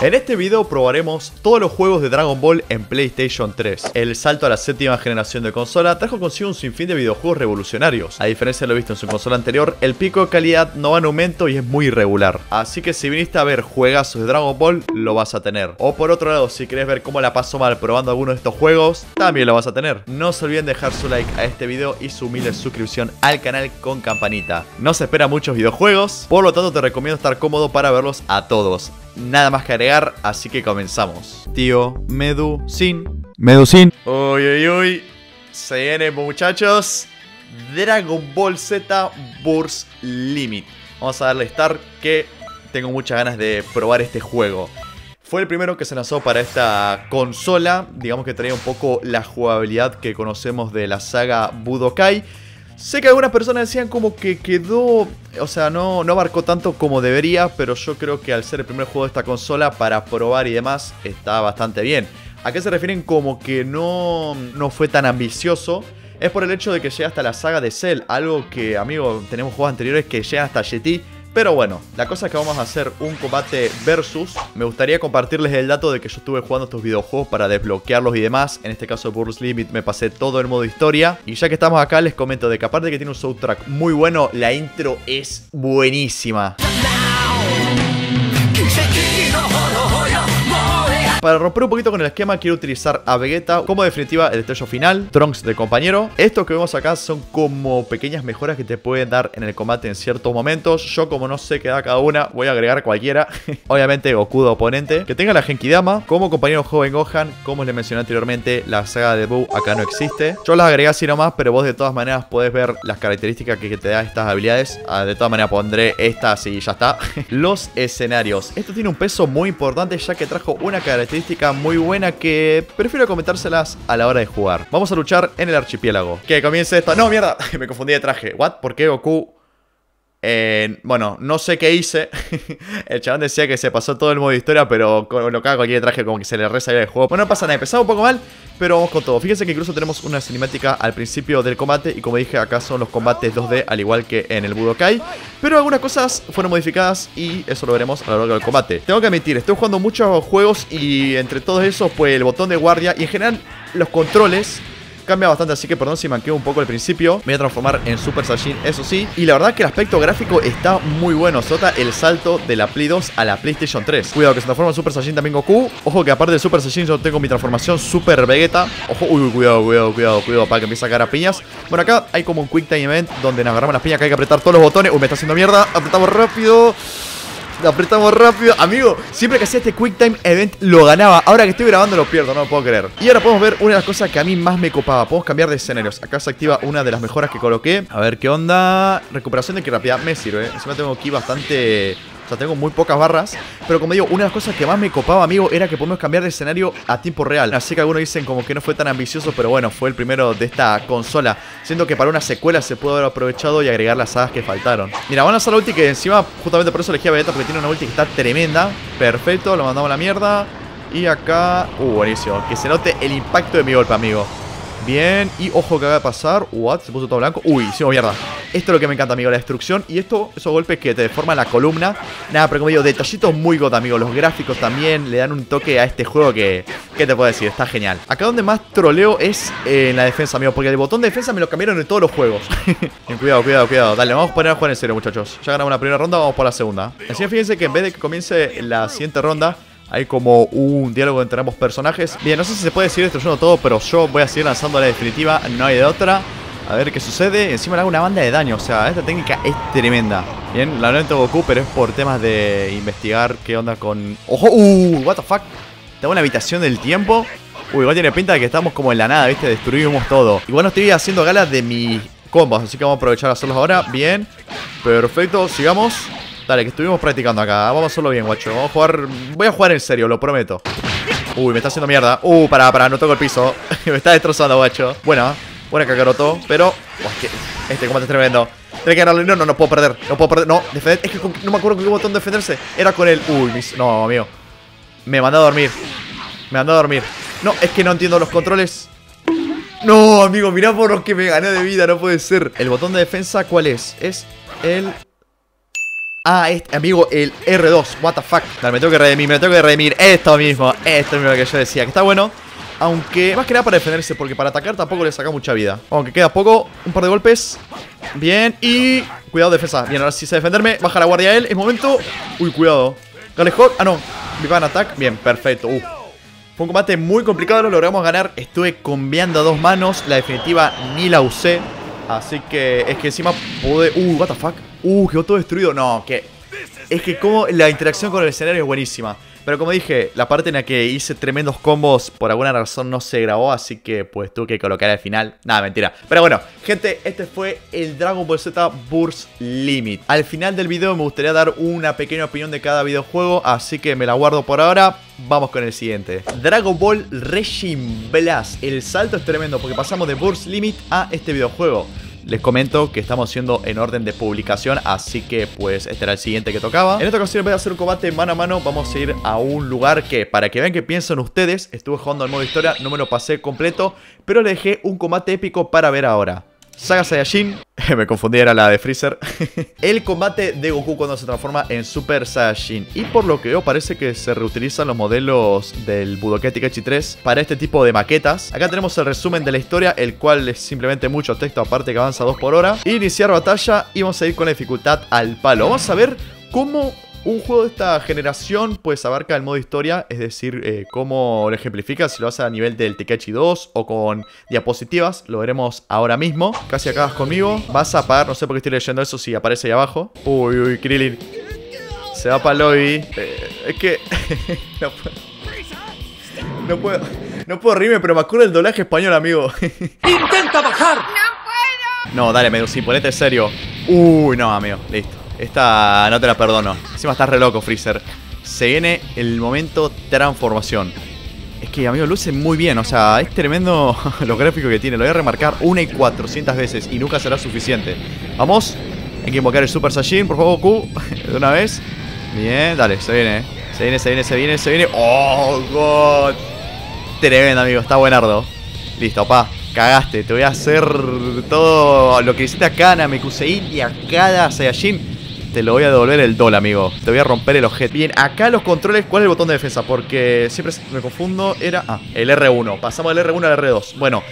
En este video probaremos todos los juegos de Dragon Ball en PlayStation 3. El salto a la séptima generación de consola trajo consigo un sinfín de videojuegos revolucionarios. A diferencia de lo visto en su consola anterior, el pico de calidad no va en aumento y es muy irregular. Así que si viniste a ver juegazos de Dragon Ball, lo vas a tener. O por otro lado, si querés ver cómo la paso mal probando alguno de estos juegos, también lo vas a tener. No se olviden dejar su like a este video y su humilde suscripción al canal con campanita. No se espera muchos videojuegos, por lo tanto te recomiendo estar cómodo para verlos a todos nada más que agregar, así que comenzamos. Tío Medu Sin. Medu Sin. Uy, uy, uy. Se viene, muchachos. Dragon Ball Z Burst Limit. Vamos a darle start que tengo muchas ganas de probar este juego. Fue el primero que se lanzó para esta consola. Digamos que traía un poco la jugabilidad que conocemos de la saga Budokai. Sé que algunas personas decían como que quedó, o sea, no, no abarcó tanto como debería, pero yo creo que al ser el primer juego de esta consola para probar y demás, está bastante bien. ¿A qué se refieren como que no, no fue tan ambicioso? Es por el hecho de que llega hasta la saga de Cell, algo que, amigo, tenemos juegos anteriores que llegan hasta GT pero bueno, la cosa es que vamos a hacer un combate versus. Me gustaría compartirles el dato de que yo estuve jugando estos videojuegos para desbloquearlos y demás. En este caso Burst Limit me pasé todo el modo historia. Y ya que estamos acá les comento de que aparte de que tiene un soundtrack muy bueno, la intro es buenísima. Para romper un poquito con el esquema quiero utilizar a Vegeta como definitiva el destello final, Trunks de compañero. Esto que vemos acá son como pequeñas mejoras que te pueden dar en el combate en ciertos momentos. Yo como no sé qué da cada una, voy a agregar cualquiera. Obviamente Goku de oponente. Que tenga la Genkidama como compañero joven Gohan. Como les mencioné anteriormente, la saga de Buu acá no existe. Yo las agregué así nomás, pero vos de todas maneras puedes ver las características que te da estas habilidades. Ah, de todas maneras pondré estas y ya está. Los escenarios. Esto tiene un peso muy importante ya que trajo una característica característica muy buena que prefiero comentárselas a la hora de jugar. Vamos a luchar en el archipiélago. Que comience esto. No, mierda, me confundí de traje. ¿What? ¿Por qué Goku bueno, no sé qué hice. el chabón decía que se pasó todo el modo de historia, pero colocaba cualquier traje como que se le resalía el juego. Bueno, no pasa nada, empezaba un poco mal, pero vamos con todo. Fíjense que incluso tenemos una cinemática al principio del combate. Y como dije, acá son los combates 2D, al igual que en el Budokai. Pero algunas cosas fueron modificadas y eso lo veremos a lo largo del combate. Tengo que admitir, estoy jugando muchos juegos y entre todos esos, pues el botón de guardia y en general los controles cambia bastante, así que perdón si manqueo un poco al principio. Me voy a transformar en Super Saiyan, eso sí. Y la verdad que el aspecto gráfico está muy bueno. Sota el salto de la Play 2 a la PlayStation 3. Cuidado que se transforma en Super Saiyan también Goku. Ojo que aparte de Super Saiyan yo tengo mi transformación Super Vegeta. Ojo, uy, cuidado, cuidado, cuidado, cuidado, para que empiece a caer a piñas. Bueno, acá hay como un Quick Time Event donde nos agarramos las piñas que hay que apretar todos los botones. Uy, me está haciendo mierda. Apretamos rápido apretamos rápido. Amigo, siempre que hacía este Quick Time Event lo ganaba. Ahora que estoy grabando lo pierdo, no lo puedo creer. Y ahora podemos ver una de las cosas que a mí más me copaba. Podemos cambiar de escenarios. Acá se activa una de las mejoras que coloqué. A ver qué onda. Recuperación de que rápida me sirve. Encima tengo aquí bastante o sea, tengo muy pocas barras. Pero como digo, una de las cosas que más me copaba, amigo, era que podemos cambiar de escenario a tiempo real. Así que algunos dicen como que no fue tan ambicioso, pero bueno, fue el primero de esta consola. Siendo que para una secuela se pudo haber aprovechado y agregar las hadas que faltaron. Mira, van a hacer la ulti que encima, justamente por eso elegí a Vegeta, porque tiene una ulti que está tremenda. Perfecto, lo mandamos a la mierda. Y acá... Uh, buenísimo. Que se note el impacto de mi golpe, amigo. Bien, y ojo que va a pasar What? Se puso todo blanco. Uy, hicimos mierda. Esto es lo que me encanta, amigo, la destrucción. Y esto, esos golpes que te deforman la columna. Nada, pero como digo, detallitos muy god, amigo. Los gráficos también le dan un toque a este juego que ¿Qué te puedo decir? Está genial. Acá donde más troleo es en la defensa, amigo. Porque el botón de defensa me lo cambiaron en todos los juegos. Cuidado, cuidado, cuidado. Dale, vamos a poner a jugar en serio, muchachos. Ya ganamos la primera ronda, vamos por la segunda. Así fíjense que en vez de que comience la siguiente ronda hay como un diálogo entre ambos personajes. Bien, no sé si se puede seguir destruyendo todo, pero yo voy a seguir lanzando la definitiva. No hay de otra. A ver qué sucede. Encima le hago una banda de daño. O sea, esta técnica es tremenda. Bien, la lamento Goku, pero es por temas de investigar qué onda con... ¡Ojo! ¡Uh! ¿What the fuck? Tengo una habitación del tiempo. Uy, igual tiene pinta de que estamos como en la nada, ¿viste? Destruimos todo. Igual no estoy haciendo galas de mis combos, así que vamos a aprovechar a hacerlos ahora. Bien. Perfecto, sigamos. Dale, que estuvimos practicando acá. Vamos a hacerlo bien, guacho. Vamos a jugar. Voy a jugar en serio, lo prometo. Uy, me está haciendo mierda. Uh, pará, pará, no toco el piso. me está destrozando, guacho. Buena, buena Kakaroto. Pero. este combate es tremendo. Tiene que ganarle. No, no, no puedo perder. No puedo perder. No, defender. Es que no me acuerdo con qué botón defenderse. Era con el. Uy, no, amigo. Me mandó a dormir. Me mandó a dormir. No, es que no entiendo los controles. No, amigo, mirá por lo que me gané de vida, no puede ser. El botón de defensa, ¿cuál es? Es el Ah, este, amigo, el R2. What the fuck. Me tengo que redimir, me tengo que redimir. Esto mismo, esto mismo que yo decía. Que está bueno. Aunque más que nada para defenderse, porque para atacar tampoco le saca mucha vida. Aunque queda poco, un par de golpes. Bien, y... Cuidado, defensa. Bien, ahora sí sé defenderme. Baja la guardia a él. Es momento... Uy, cuidado. Gale Hawk. Ah, no. Vivan Attack. Bien, perfecto. Uh. Fue un combate muy complicado, lo logramos ganar. Estuve combiando a dos manos. La definitiva ni la usé. Así que es que encima pude... Uh, what the fuck. Uh, quedó todo destruido. No, que... Es que como la interacción con el escenario es buenísima. Pero como dije, la parte en la que hice tremendos combos por alguna razón no se grabó, así que pues tuve que colocar al final. Nada, mentira. Pero bueno, gente, este fue el Dragon Ball Z Burst Limit. Al final del video me gustaría dar una pequeña opinión de cada videojuego, así que me la guardo por ahora. Vamos con el siguiente. Dragon Ball Regime Blast. El salto es tremendo porque pasamos de Burst Limit a este videojuego. Les comento que estamos haciendo en orden de publicación, así que pues este era el siguiente que tocaba. En esta ocasión en vez hacer un combate mano a mano, vamos a ir a un lugar que, para que vean que piensan ustedes, estuve jugando al modo historia, no me lo pasé completo, pero le dejé un combate épico para ver ahora. Saga Saiyajin, me confundí, era la de Freezer. el combate de Goku cuando se transforma en Super Saiyajin. Y por lo que veo, parece que se reutilizan los modelos del Budokai Tenkaichi 3 para este tipo de maquetas. Acá tenemos el resumen de la historia, el cual es simplemente mucho texto, aparte que avanza 2 por hora. Iniciar batalla y vamos a ir con la dificultad al palo. Vamos a ver cómo un juego de esta generación pues abarca el modo historia, es decir, eh, cómo lo ejemplifica, si lo hace a nivel del Tekechi 2 o con diapositivas, lo veremos ahora mismo. Casi acabas conmigo, vas a parar, no sé por qué estoy leyendo eso si aparece ahí abajo. Uy, uy, Krillin. Se va para el lobby. Eh, es que... no puedo. No puedo, no puedo reírme, pero me acuerdo del doblaje español, amigo. ¡Intenta bajar! ¡No puedo! No, dale, Medusi, ponete serio. Uy, no, amigo, listo. Esta no te la perdono. Encima estás re loco, Freezer. Se viene el momento transformación. Es que, amigo, luce muy bien. O sea, es tremendo los gráficos que tiene. Lo voy a remarcar una y cuatrocientas veces y nunca será suficiente. Vamos. Hay que invocar el Super Saiyan, por favor, Goku. De una vez. Bien, dale, se viene. Se viene, se viene, se viene, se viene. ¡Oh, God! Tremendo, amigo. Está buenardo. Listo, pa cagaste. Te voy a hacer todo lo que hiciste a Kana, Mekusein y a cada Saiyajin te lo voy a devolver el dol, amigo. Te voy a romper el objeto. Bien, acá los controles, ¿cuál es el botón de defensa? Porque siempre me confundo. Era, ah, el R1. Pasamos del R1 al R2. Bueno,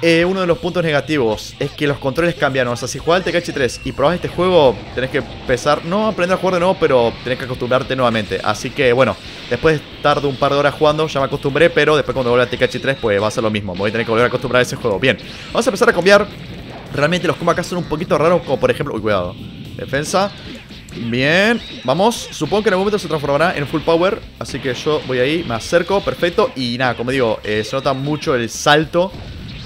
eh, uno de los puntos negativos es que los controles cambiaron. O sea, si jugás el Tenkaichi 3 y probás este juego, tenés que empezar, no aprender a jugar de nuevo, pero tenés que acostumbrarte nuevamente. Así que, bueno, después de un par de horas jugando, ya me acostumbré, pero después cuando vuelva a Tenkaichi 3, pues va a ser lo mismo. voy a tener que volver a acostumbrar a ese juego. Bien, vamos a empezar a cambiar. Realmente los combos acá son un poquito raros, como por ejemplo... Uy, cuidado. Defensa. Bien, vamos. Supongo que en algún momento se transformará en full power. Así que yo voy ahí, me acerco, perfecto. Y nada, como digo, eh, se nota mucho el salto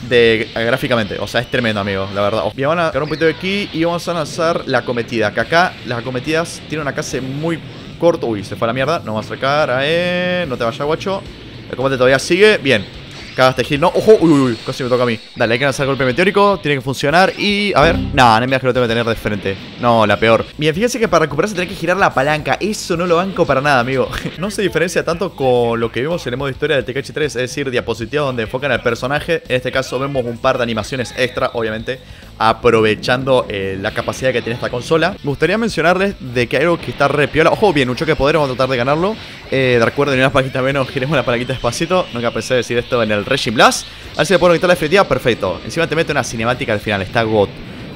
de gráficamente. O sea, es tremendo, amigo, la verdad. Bien, van a sacar un poquito de aquí y vamos a lanzar la cometida. Que acá las acometidas tienen una casa muy corto. Uy, se fue a la mierda. No va a acercar a. No te vayas, guacho. El combate todavía sigue. Bien. Cagaste Gil, no, ojo, uy, uy, casi me toca a mí. Dale, hay que lanzar golpe meteórico, tiene que funcionar Y, a ver, nada, no me que lo tengo que tener de frente. No, la peor. Bien, fíjense que para recuperarse tiene que girar la palanca. Eso no lo banco para nada, amigo. No se diferencia tanto con lo que vimos en el modo historia de Tekechi 3 Es decir, diapositivas donde enfocan al personaje. En este caso vemos un par de animaciones extra, obviamente aprovechando eh, la capacidad que tiene esta consola. Me gustaría mencionarles de que hay algo que está re piola. Ojo, bien, un choque de poder, vamos a tratar de ganarlo. Eh, recuerden, una palanquita menos, giremos la palanquita despacito. Nunca pensé decir esto en el Regime Blast. A ver si le puedo quitar la definitiva, perfecto. Encima te mete una cinemática al final, está God.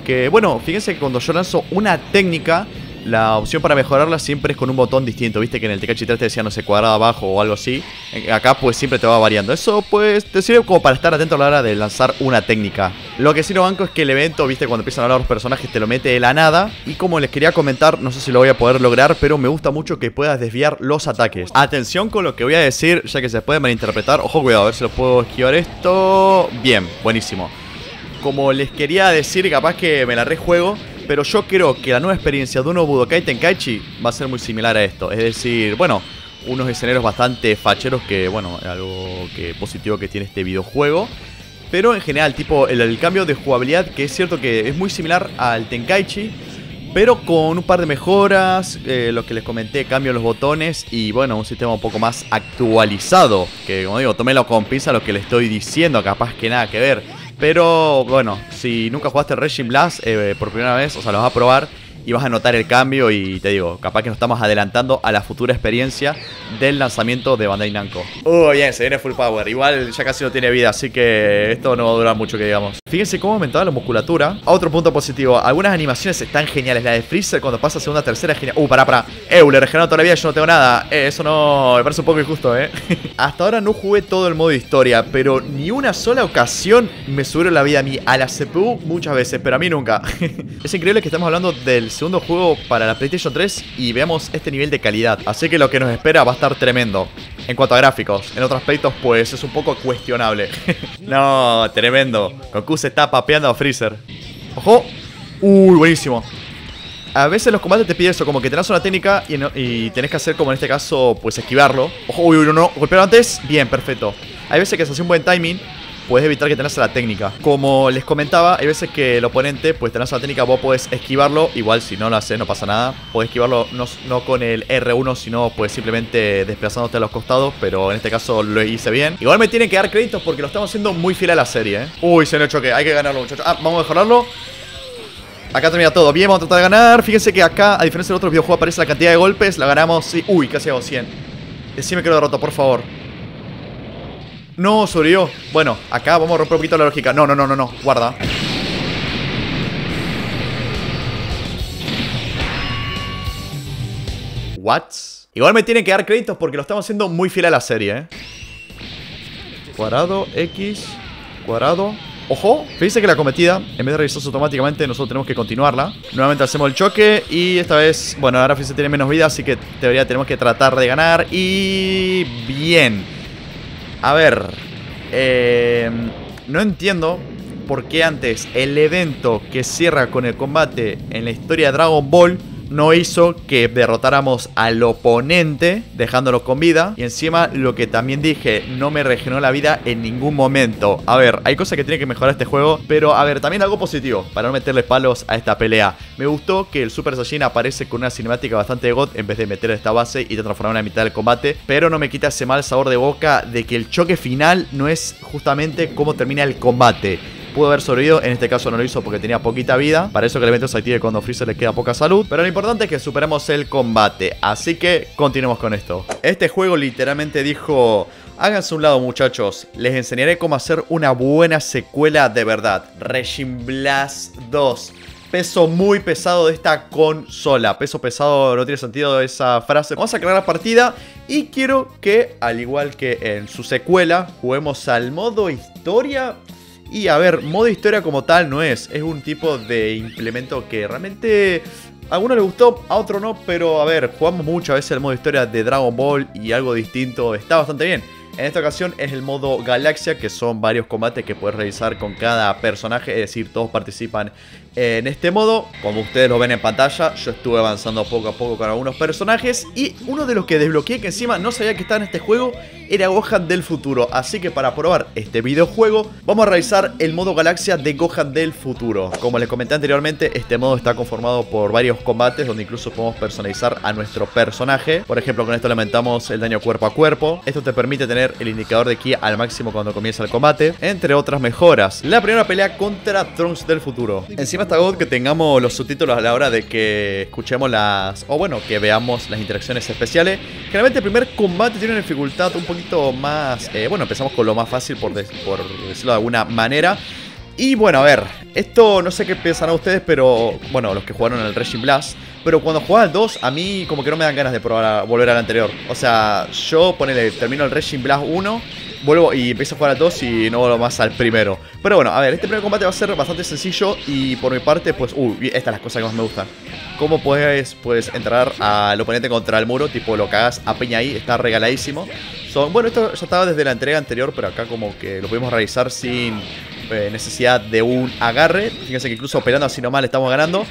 Que bueno, fíjense que cuando yo lanzo una técnica la opción para mejorarla siempre es con un botón distinto. Viste que en el Tenkaichi 3 te decía, no sé, cuadrado abajo o algo así. Acá pues siempre te va variando. Eso pues te sirve como para estar atento a la hora de lanzar una técnica. Lo que sí no banco es que el evento, viste, cuando empiezan a hablar los personajes te lo mete de la nada. Y como les quería comentar, no sé si lo voy a poder lograr, pero me gusta mucho que puedas desviar los ataques. Atención con lo que voy a decir, ya que se puede malinterpretar. Ojo, cuidado, a ver si lo puedo esquivar esto. Bien, buenísimo. Como les quería decir, capaz que me la rejuego pero yo creo que la nueva experiencia de uno Budokai Tenkaichi va a ser muy similar a esto. Es decir, bueno, unos escenarios bastante facheros que, bueno, algo que positivo que tiene este videojuego. Pero en general, tipo, el, cambio de jugabilidad, que es cierto que es muy similar al Tenkaichi, pero con un par de mejoras, eh, lo que les comenté, cambio los botones y bueno, un sistema un poco más actualizado. Que como digo, tómelo con pinza lo que le estoy diciendo, capaz que nada que ver. Pero bueno, si nunca jugaste Regime Blast eh, por primera vez, o sea, lo vas a probar y vas a notar el cambio y te digo, capaz que nos estamos adelantando a la futura experiencia del lanzamiento de Bandai Namco. Uh, bien, se viene full power. Igual ya casi no tiene vida, así que esto no va a durar mucho que digamos. Fíjense cómo aumentaba la musculatura. Otro punto positivo, algunas animaciones están geniales. La de Freezer cuando pasa a segunda, tercera es genial. Uh, pará, pará. Eh, le regeneró toda la vida, yo no tengo nada. Eh, eso no, me parece un poco injusto, eh. Hasta ahora no jugué todo el modo historia, pero ni una sola ocasión me subieron la vida a mí. A la CPU muchas veces, pero a mí nunca. es increíble que estamos hablando del segundo juego para la PlayStation 3 y veamos este nivel de calidad. Así que lo que nos espera va a estar tremendo. En cuanto a gráficos, en otros aspectos pues es un poco cuestionable. no, tremendo. Goku se está papeando a Freezer. ¡Ojo! Uy, buenísimo. A veces los combates te piden eso, como que tenés una técnica y, tenés que hacer como en este caso, pues esquivarlo. Ojo, uy, no, no, golpear antes. Bien, perfecto. Hay veces que se hace un buen timing puedes evitar que tengas la técnica. Como les comentaba, hay veces que el oponente, pues tenés la técnica, vos podés esquivarlo. Igual si no lo haces, no pasa nada. Podés esquivarlo no, con el R1, sino pues simplemente desplazándote a los costados. Pero en este caso lo hice bien. Igual me tienen que dar créditos porque lo estamos haciendo muy fiel a la serie, ¿eh? Uy, se me choque. Hay que ganarlo, muchachos. Ah, vamos a mejorarlo. Acá termina todo. Bien, vamos a tratar de ganar. Fíjense que acá, a diferencia de otros videojuegos, aparece la cantidad de golpes. La ganamos. Sí. Uy, casi hago 100. Decime que lo derroto, por favor. No, sobrevivió. Bueno, acá vamos a romper un poquito la lógica. No, no, no, no, no. Guarda. What? Igual me tienen que dar créditos porque lo estamos haciendo muy fiel a la serie, ¿eh? Cuadrado, X, cuadrado. Ojo, fíjense que la cometida, en vez de revisarse automáticamente, nosotros tenemos que continuarla. Nuevamente hacemos el choque y esta vez, bueno, ahora fíjense tiene menos vida, así que teoría tenemos que tratar de ganar. Y bien. A ver, eh, no entiendo por qué antes el evento que cierra con el combate en la historia de Dragon Ball no hizo que derrotáramos al oponente dejándolo con vida. Y encima lo que también dije, no me regeneró la vida en ningún momento. A ver, hay cosas que tiene que mejorar este juego. Pero a ver, también algo positivo para no meterle palos a esta pelea. Me gustó que el Super Saiyan aparece con una cinemática bastante god en vez de meter esta base y te transformar en la mitad del combate. Pero no me quita ese mal sabor de boca de que el choque final no es justamente cómo termina el combate pudo haber sobrevivido. En este caso no lo hizo porque tenía poquita vida. Para eso que el evento se active cuando Freezer le queda poca salud. Pero lo importante es que superemos el combate. Así que continuemos con esto. Este juego literalmente dijo... Háganse un lado muchachos, les enseñaré cómo hacer una buena secuela de verdad. Regime Blast 2 peso muy pesado de esta consola. Peso pesado no tiene sentido esa frase. Vamos a crear la partida y quiero que, al igual que en su secuela, juguemos al modo historia. Y a ver, modo historia como tal no es, es un tipo de implemento que realmente a alguno le gustó, a otro no, pero a ver, jugamos muchas veces el modo historia de Dragon Ball y algo distinto está bastante bien. En esta ocasión es el modo Galaxia, que son varios combates que puedes realizar con cada personaje, es decir, todos participan en este modo. Como ustedes lo ven en pantalla, yo estuve avanzando poco a poco con algunos personajes y uno de los que desbloqueé que encima no sabía que estaba en este juego era Gohan del futuro. Así que para probar este videojuego vamos a realizar el modo Galaxia de Gohan del futuro. Como les comenté anteriormente, este modo está conformado por varios combates donde incluso podemos personalizar a nuestro personaje. Por ejemplo, con esto aumentamos el daño cuerpo a cuerpo. Esto te permite tener el indicador de ki al máximo cuando comienza el combate, entre otras mejoras. La primera pelea contra Trunks del futuro. Encima que tengamos los subtítulos a la hora de que escuchemos las, o bueno, que veamos las interacciones especiales. Generalmente el primer combate tiene una dificultad un poquito más, eh, bueno, empezamos con lo más fácil por decirlo de alguna manera. Y bueno, a ver, esto no sé qué pensarán ustedes, pero bueno, los que jugaron el Regime Blast. Pero cuando jugaba al 2, a mí como que no me dan ganas de probar volver al anterior. O sea, yo ponele, termino el Regime Blast 1, vuelvo y empiezo a jugar al 2 y no vuelvo más al primero. Pero bueno, a ver, este primer combate va a ser bastante sencillo y por mi parte, pues, uy, estas son las cosas que más me gustan. Cómo puedes, puedes entrar al oponente contra el muro, tipo lo que hagas a peña ahí, está regaladísimo. Son, bueno, esto ya estaba desde la entrega anterior, pero acá como que lo pudimos realizar sin eh, necesidad de un agarre. Fíjense que incluso operando así nomás le estamos ganando.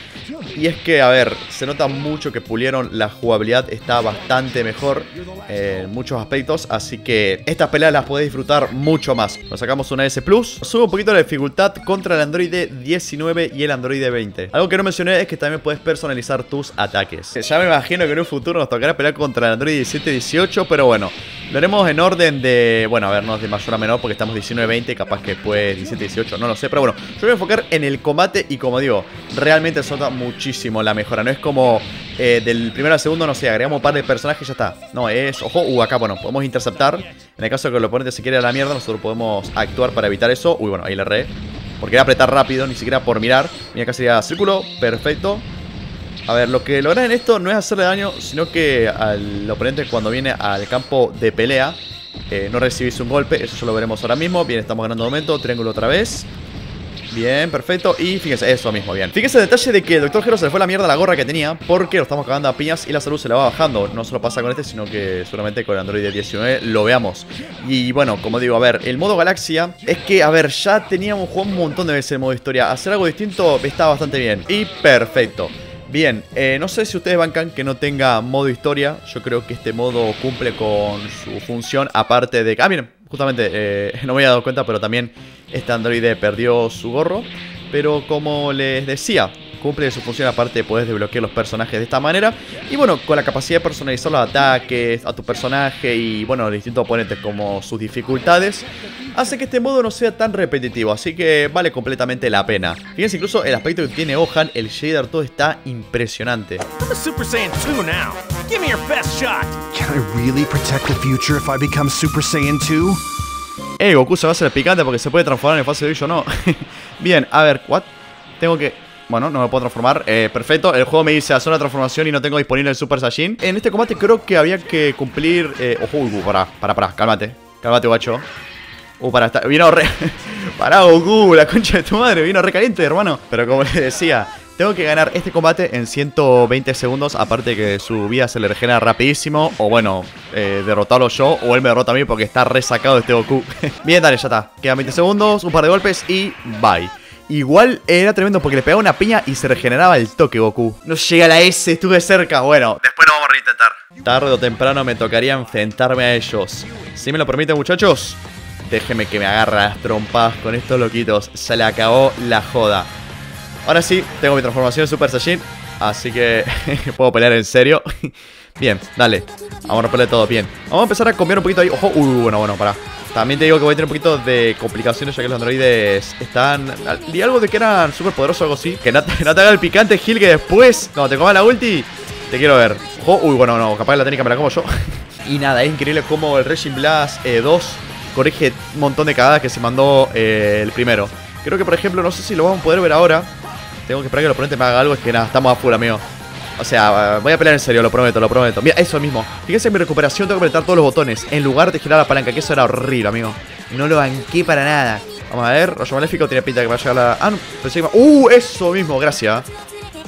Y es que, a ver, se nota mucho que pulieron la jugabilidad, está bastante mejor en muchos aspectos. Así que estas peleas las podéis disfrutar mucho más. Nos sacamos una S Plus. Sube un poquito la dificultad contra el Android 19 y el Android 20. Algo que no mencioné es que también puedes personalizar tus ataques. Ya me imagino que en un futuro nos tocará pelear contra el Android 17-18, pero bueno, lo haremos en orden de, bueno, a ver, no de mayor a menor porque estamos 19-20, capaz que después 17 18, no lo sé. Pero bueno, yo voy a enfocar en el combate y como digo, realmente se nota muchísimo la mejora. No es como eh, del primero al segundo, no sé, agregamos un par de personajes y ya está. No, es, ojo, uh, acá, bueno, podemos interceptar. En el caso de que el oponente se quiera la mierda, nosotros podemos actuar para evitar eso. Uy, bueno, ahí le re. Porque era apretar rápido, ni siquiera por mirar. Mira, acá sería círculo, perfecto. A ver, lo que logran en esto no es hacerle daño, sino que al oponente cuando viene al campo de pelea eh, no recibís un golpe, eso ya lo veremos ahora mismo. Bien, estamos ganando momento, triángulo otra vez. Bien, perfecto. Y fíjense, eso mismo, bien. Fíjense el detalle de que el Doctor Hero se le fue la mierda la gorra que tenía porque lo estamos cagando a piñas y la salud se le va bajando. No solo pasa con este, sino que seguramente con el Android 19 lo veamos. Y bueno, como digo, a ver, el modo galaxia es que, a ver, ya teníamos jugado un montón de veces el modo historia. Hacer algo distinto está bastante bien. Y perfecto. Bien, eh, no sé si ustedes bancan que no tenga modo historia. Yo creo que este modo cumple con su función. Aparte de que... Ah, miren, justamente, eh, no me había dado cuenta, pero también este androide perdió su gorro. Pero como les decía, cumple su función aparte puedes desbloquear los personajes de esta manera. Y bueno, con la capacidad de personalizar los ataques a tu personaje y bueno, los distintos oponentes como sus dificultades, hace que este modo no sea tan repetitivo, así que vale completamente la pena. Fíjense incluso el aspecto que tiene Gohan, el shader todo está impresionante. Super Saiyan 2 now. Give me your best shot. Can I really protect the future if I become Super Saiyan 2? Eh, Goku se va a hacer picante porque se puede transformar en fase de yo no. Bien, a ver, what? Tengo que bueno, no me puedo transformar. Eh, perfecto. El juego me dice hacer una transformación y no tengo disponible el Super Saiyan. En este combate creo que había que cumplir. Eh, ojo, uh, para, para, para. Cálmate. Cálmate, guacho. Uh, para, está, vino re. Pará, Goku, la concha de tu madre. Vino re caliente, hermano. Pero como les decía, tengo que ganar este combate en 120 segundos. Aparte que su vida se le regenera rapidísimo. O bueno, eh, derrotarlo yo. O él me derrota a mí porque está resacado este Goku. Bien, dale, ya está. Quedan 20 segundos, un par de golpes y bye. Igual era tremendo porque le pegaba una piña y se regeneraba el toque Goku. No llega la S, estuve cerca. Bueno, después lo vamos a reintentar. Tarde o temprano me tocaría enfrentarme a ellos. Si me lo permiten, muchachos, déjeme que me agarre las trompas con estos loquitos. Se le acabó la joda. Ahora sí, tengo mi transformación en Super Saiyan. Así que puedo pelear en serio. Bien, dale. Vamos a romperle todo bien. Vamos a empezar a comer un poquito ahí. Ojo, uy, bueno, bueno, para. También te digo que voy a tener un poquito de complicaciones ya que los androides están... Y algo de que eran súper poderosos o algo así. Que no, te, haga el picante, Gil, que después, cuando te coma la ulti, te quiero ver. uy, bueno, no, capaz la técnica me la como yo. y nada, es increíble cómo el Regime Blast 2 eh, corrige un montón de cagadas que se mandó eh, el primero. Creo que, por ejemplo, no sé si lo vamos a poder ver ahora. Tengo que esperar que el oponente me haga algo. Es que nada, estamos a full, amigo. O sea, voy a pelear en serio, lo prometo, lo prometo. Mira, eso mismo. Fíjense en mi recuperación, tengo que apretar todos los botones. En lugar de girar la palanca, que eso era horrible, amigo. No lo banqué para nada. Vamos a ver, Rollo Maléfico tiene pinta que va a llegar la... Ah, no, pensé que... ¡Uh! Eso mismo, gracias.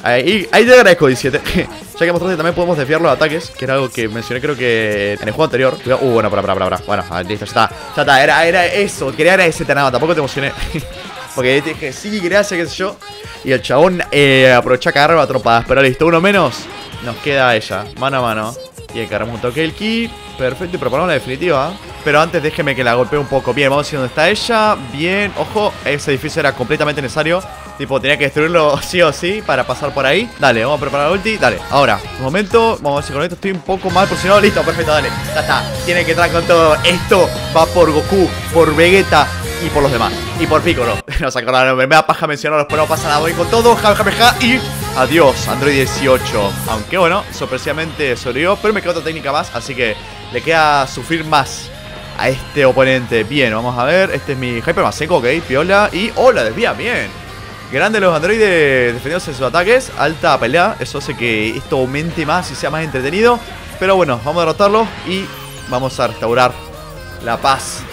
Ahí, ahí te agradezco, 17. ya que mostraste también podemos desviar los ataques, que era algo que mencioné creo que en el juego anterior. Uh, bueno, para, para, para, Bueno, listo, ya está. Ya está, era, era eso. Quería agradecer nada, tampoco te emocioné. Porque dije, sí, gracias, qué sé yo. Y el chabón eh, aprovecha a cagarme a trompadas. Pero listo, uno menos. Nos queda ella, mano a mano. Y encargamos un toque el ki. Perfecto, y preparamos la definitiva. Pero antes déjeme que la golpee un poco. Bien, vamos a ver dónde está ella. Bien, ojo, ese edificio era completamente necesario. Tipo, tenía que destruirlo sí o sí para pasar por ahí. Dale, vamos a preparar la ulti. Dale, ahora, un momento. Vamos a ver si con esto estoy un poco mal posicionado. Listo, perfecto, dale. Ya está. Tiene que entrar con todo. Esto va por Goku, por Vegeta, y por los demás. Y por Piccolo. Nos acordaron, me da paja mencionarlos, pero no pasa nada. Voy con todo, Jameja y adiós, Android 18. Aunque bueno, sorpresivamente sobrevivió, pero me queda otra técnica más, así que le queda sufrir más a este oponente. Bien, vamos a ver. Este es mi Hyper Maseco, ok, piola. Y hola, desvía, bien. Grande los androides defendiéndose de sus ataques. Alta pelea. Eso hace que esto aumente más y sea más entretenido. Pero bueno, vamos a derrotarlo y vamos a restaurar la paz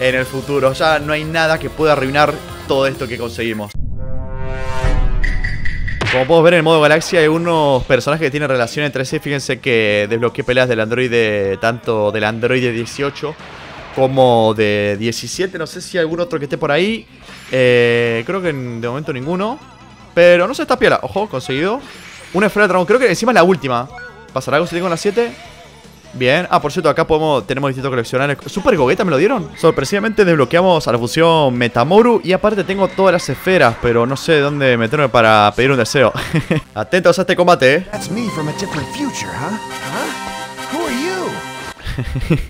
en el futuro. Ya no hay nada que pueda arruinar todo esto que conseguimos. Como podemos ver en el modo galaxia hay unos personajes que tienen relación entre sí. Fíjense que desbloqueé peleas del androide, tanto del androide 18 como de 17. No sé si hay algún otro que esté por ahí. Eh, creo que de momento ninguno. Pero no sé, está piola. Ojo, conseguido. Una esfera de dragón. Creo que encima es la última. ¿Pasará algo si tengo la 7? Bien, ah, por cierto, acá podemos, tenemos distintos coleccionables Super Gogeta me lo dieron Sorpresivamente desbloqueamos a la fusión Metamoru Y aparte tengo todas las esferas Pero no sé dónde meterme para pedir un deseo. Atentos a este combate, eh.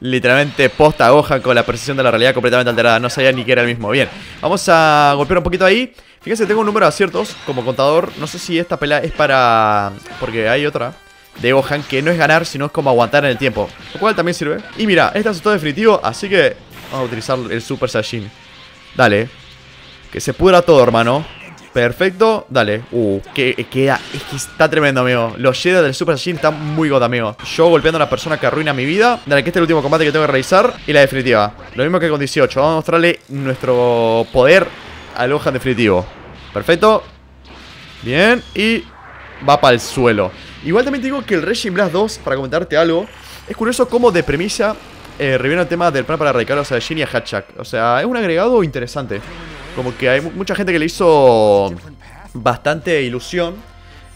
Literalmente posta a Gohan con la percepción de la realidad completamente alterada. No sabía ni que era el mismo. Bien, vamos a golpear un poquito ahí. Fíjense, tengo un número de aciertos como contador. No sé si esta pelea es para... Porque hay otra de Gohan que no es ganar, sino es como aguantar en el tiempo. Lo cual también sirve. Y mira, este es todo definitivo, así que vamos a utilizar el Super Saiyan. Dale. Que se pudra todo, hermano. Perfecto, dale. Uh, que queda. Es que está tremendo, amigo. Los Jedi del Super Saiyan están muy god, amigo. Yo golpeando a la persona que arruina mi vida. Dale, que este es el último combate que tengo que realizar. Y la definitiva. Lo mismo que con 18. Vamos a mostrarle nuestro poder al Gohan definitivo. Perfecto. Bien. Y va para el suelo. Igual también te digo que el Regime Blast 2, para comentarte algo, es curioso cómo de premisa eh, reviene el tema del plan para erradicar a Saiyajin y a Hatchak. O sea, es un agregado interesante. Como que hay mucha gente que le hizo bastante ilusión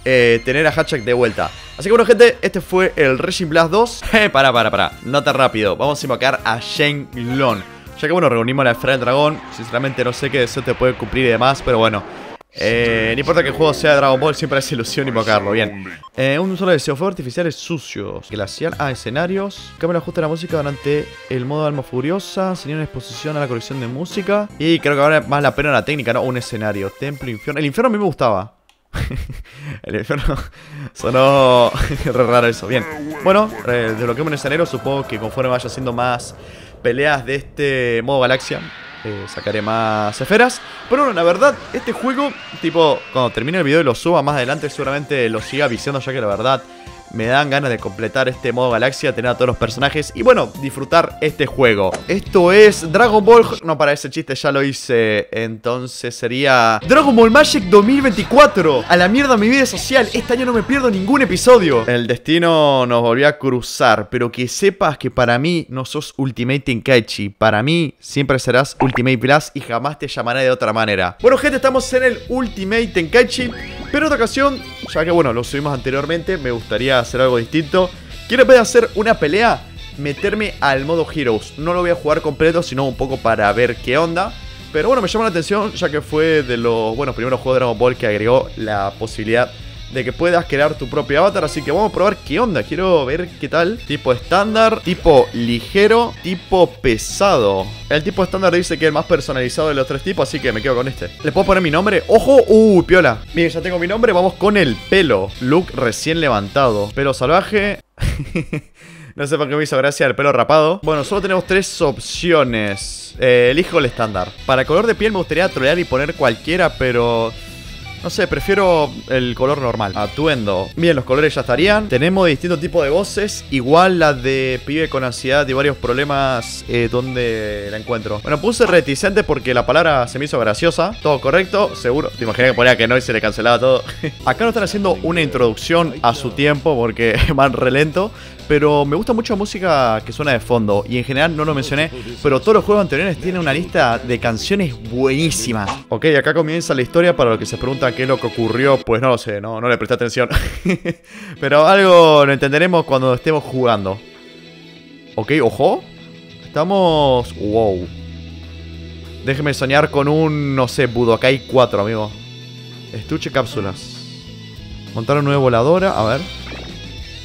eh, tener a Hatchak de vuelta. Así que bueno, gente, este fue el Regime Blast 2. Eh, para, para. No tan rápido. Vamos a invocar a Shenlong. Ya que bueno, reunimos la esfera del dragón. Sinceramente no sé qué deseo te puede cumplir y demás, pero bueno. Eh, no importa que el juego sea Dragon Ball, siempre hace ilusión invocarlo. Bien. Eh, un solo deseo. Fuegos artificiales sucios. Glacial. Ah, escenarios. Cámara ajusta la música durante el modo alma furiosa. Sería una exposición a la colección de música. Y creo que ahora más la pena la técnica, ¿no? Un escenario. Templo, infierno. El infierno a mí me gustaba. el infierno sonó re raro eso. Bien. Bueno, desbloqueamos un escenario. Supongo que conforme vaya haciendo más peleas de este modo galaxia eh, sacaré más esferas. Pero bueno, la verdad, este juego, tipo, cuando termine el video y lo suba más adelante, seguramente lo siga viciando, ya que la verdad me dan ganas de completar este modo galaxia, tener a todos los personajes y bueno, disfrutar este juego. Esto es Dragon Ball... No, para ese chiste ya lo hice, entonces sería... Dragon Ball Magic 2024. A la mierda mi vida social, este año no me pierdo ningún episodio. El destino nos volvió a cruzar, pero que sepas que para mí no sos Ultimate Tenkaichi. Para mí siempre serás Ultimate Plus y jamás te llamaré de otra manera. Bueno gente, estamos en el Ultimate Tenkaichi. Pero en otra ocasión, ya que bueno, lo subimos anteriormente, me gustaría hacer algo distinto. Quiero ver hacer una pelea, meterme al modo Heroes. No lo voy a jugar completo, sino un poco para ver qué onda. Pero bueno, me llama la atención, ya que fue de los buenos primeros juegos de Dragon Ball que agregó la posibilidad de que puedas crear tu propio avatar. Así que vamos a probar qué onda. Quiero ver qué tal. Tipo estándar, tipo ligero, tipo pesado. El tipo estándar dice que es el más personalizado de los tres tipos, así que me quedo con este. ¿Le puedo poner mi nombre? ¡Ojo! ¡Uh, piola! Bien, ya tengo mi nombre. Vamos con el pelo. Look recién levantado. Pelo salvaje. No sé por qué me hizo gracia el pelo rapado. Bueno, solo tenemos tres opciones. Eh, elijo el estándar. Para color de piel me gustaría trolear y poner cualquiera, pero... No sé, prefiero el color normal. Atuendo. Bien, los colores ya estarían. Tenemos distintos tipos de voces. Igual la de pibe con ansiedad y varios problemas. Eh, ¿Dónde la encuentro? Bueno, puse reticente porque la palabra se me hizo graciosa. Todo correcto, seguro. Te imaginé que ponía que no y se le cancelaba todo. Acá nos están haciendo una introducción a su tiempo porque van relento. Pero me gusta mucho la música que suena de fondo. Y en general no lo mencioné, pero todos los juegos anteriores tienen una lista de canciones buenísimas. Ok, acá comienza la historia para los que se preguntan qué es lo que ocurrió. Pues no lo sé, no, no le presté atención. pero algo lo entenderemos cuando estemos jugando. Ok, ojo. Estamos... Wow. Déjeme soñar con un, no sé, Budokai 4, amigo. Estuche cápsulas. Montar una nueva voladora, a ver.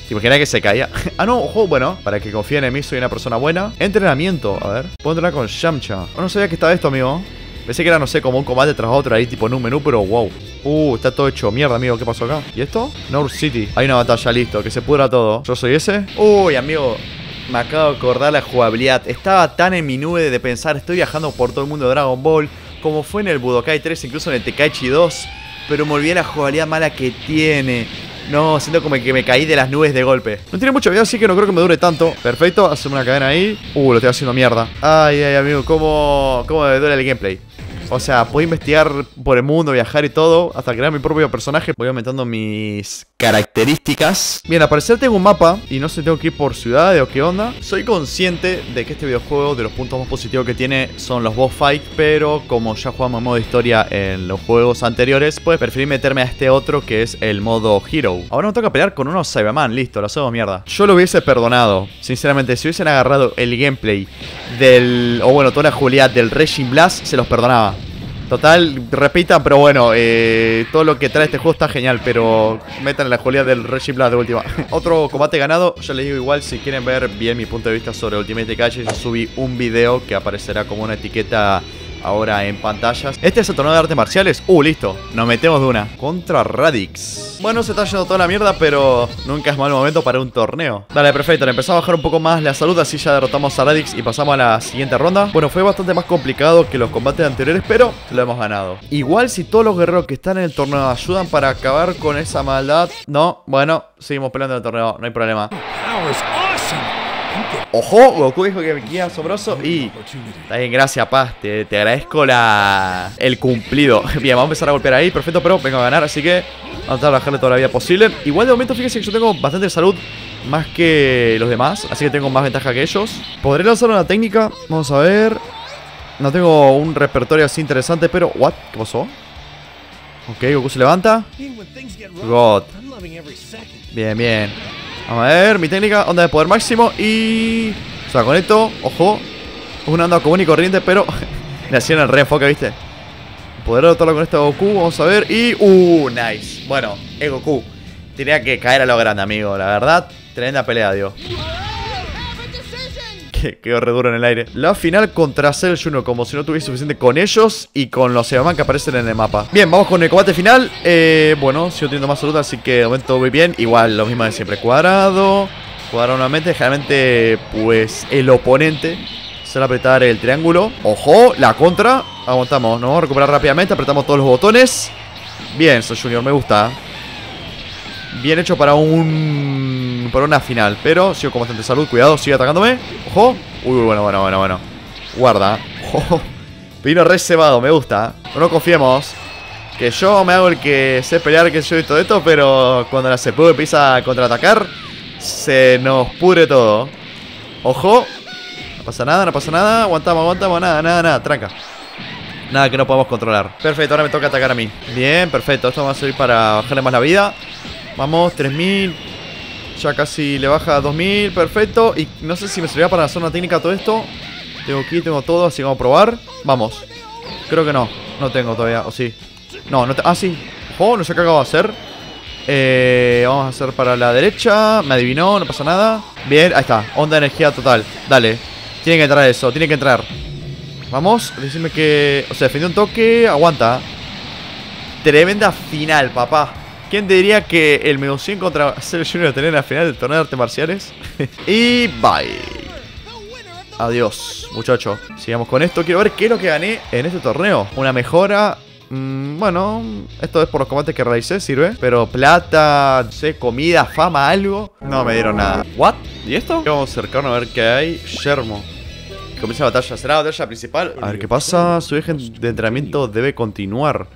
¿Te imaginas que se caía? ah, no, ojo, bueno, para que confíen en mí, soy una persona buena. Entrenamiento, a ver. Puedo entrenar con Shamcha. Oh, no sabía que estaba esto, amigo. Pensé que era, no sé, como un combate tras otro ahí, tipo en un menú, pero wow. Uh, está todo hecho mierda, amigo. ¿Qué pasó acá? ¿Y esto? North City. Hay una batalla, listo. Que se pudra todo. ¿Yo soy ese? Uy, amigo. Me acabo de acordar la jugabilidad. Estaba tan en mi nube de pensar, estoy viajando por todo el mundo de Dragon Ball, como fue en el Budokai 3, incluso en el Tekaichi 2, pero me olvidé la jugabilidad mala que tiene. No, siento como que me caí de las nubes de golpe. No tiene mucho video, así que no creo que me dure tanto. Perfecto, hacemos una cadena ahí. Uh, lo estoy haciendo mierda. Ay, ay, amigo, cómo, cómo me duele el gameplay. O sea, puedo investigar por el mundo, viajar y todo, hasta crear mi propio personaje. Voy aumentando mis características. Bien, al parecer tengo un mapa y no sé tengo que ir por ciudades o qué onda. Soy consciente de que este videojuego, de los puntos más positivos que tiene, son los boss fight, pero como ya jugamos en modo historia en los juegos anteriores, pues preferí meterme a este otro que es el modo Hero. Ahora me toca pelear con unos Cyberman, listo, lo hacemos mierda. Yo lo hubiese perdonado, sinceramente, si hubiesen agarrado el gameplay del, o bueno, toda la jugabilidad del Regime Blast, se los perdonaba. Total, repitan, pero bueno, eh, todo lo que trae este juego está genial, pero metan la cualidad del Reggie Blast de última. Otro combate ganado, yo les digo igual, si quieren ver bien mi punto de vista sobre Ultimate Calle, yo subí un video que aparecerá como una etiqueta ahora en pantallas. Este es el torneo de artes marciales. Uh, listo. Nos metemos de una. Contra Radix. Bueno, se está yendo toda la mierda, pero nunca es mal momento para un torneo. Dale, perfecto. Le empezamos a bajar un poco más la salud, así ya derrotamos a Radix y pasamos a la siguiente ronda. Bueno, fue bastante más complicado que los combates anteriores, pero lo hemos ganado. Igual si todos los guerreros que están en el torneo ayudan para acabar con esa maldad... No, bueno, seguimos peleando en el torneo, no hay problema. Ojo, Goku dijo que me queda asombroso y... Está bien, gracias, paz. Te, agradezco la... el cumplido. Bien, vamos a empezar a golpear ahí. Perfecto, pero vengo a ganar, así que... Vamos a tratar de bajarle toda la vida posible. Igual de momento, fíjense que yo tengo bastante salud más que los demás. Así que tengo más ventaja que ellos. Podré lanzar una técnica. Vamos a ver. No tengo un repertorio así interesante, pero... ¿What? ¿Qué pasó? Ok, Goku se levanta. God. Bien, bien. Vamos a ver, mi técnica, onda de poder máximo y... O sea, con esto, ojo Una onda común y corriente, pero Le hacían el reenfoque, ¿viste? Poder derrotarlo con este Goku, vamos a ver Y... ¡Uh! Nice Bueno, es Goku Tenía que caer a lo grande, amigo La verdad, tremenda pelea, Dios que quedó re duro en el aire. La final contra Cell Junior, como si no tuviese suficiente con ellos y con los Seaman que aparecen en el mapa. Bien, vamos con el combate final. Eh, bueno, sigo teniendo más salud, así que de momento voy bien. Igual, lo mismo de siempre. Cuadrado. Cuadrado nuevamente. Generalmente, pues, el oponente suele apretar el triángulo. Ojo, la contra. Aguantamos, a recuperar rápidamente. Apretamos todos los botones. Bien, Soy Junior, me gusta. Bien hecho para un... Para una final Pero sigo con bastante salud Cuidado, sigue atacándome. Ojo. Uy, bueno, bueno, bueno, bueno. Guarda. Ojo. Vino reservado, me gusta. No confiemos. Que yo me hago el que sé pelear Que soy todo esto Pero cuando la CPU empieza a contraatacar Se nos pudre todo. Ojo. No pasa nada, no pasa nada. Aguantamos, aguantamos. Nada, nada, nada. Tranca. Nada que no podamos controlar. Perfecto, ahora me toca atacar a mí. Bien, perfecto. Esto va a servir para bajarle más la vida. Vamos, 3000. Ya casi le baja a 2000. Perfecto. Y no sé si me serviría para hacer una técnica todo esto. Tengo aquí, tengo todo, así que vamos a probar. Vamos. Creo que no. No tengo todavía. ¿O sí? No, no Ah, sí. Ojo, no sé qué acabo de hacer. Eh, vamos a hacer para la derecha. Me adivinó, no pasa nada. Bien, ahí está. Onda de energía total. Dale. Tiene que entrar eso, tiene que entrar. Vamos, decirme que... O sea, defendió un toque. Aguanta. Tremenda final, papá. ¿Quién diría que el Mego 100 contra Cell Junior tener la final del torneo de artes marciales? y bye. Adiós, muchacho. Sigamos con esto. Quiero ver qué es lo que gané en este torneo. Una mejora. Mm, bueno, esto es por los combates que realicé, sirve. Pero plata, sé, comida, fama, algo. No me dieron nada. ¿What? ¿Y esto? Vamos a acercarnos a ver qué hay. Shermo. Comienza la batalla. ¿Será la batalla principal? A ver qué pasa. Su eje de entrenamiento debe continuar.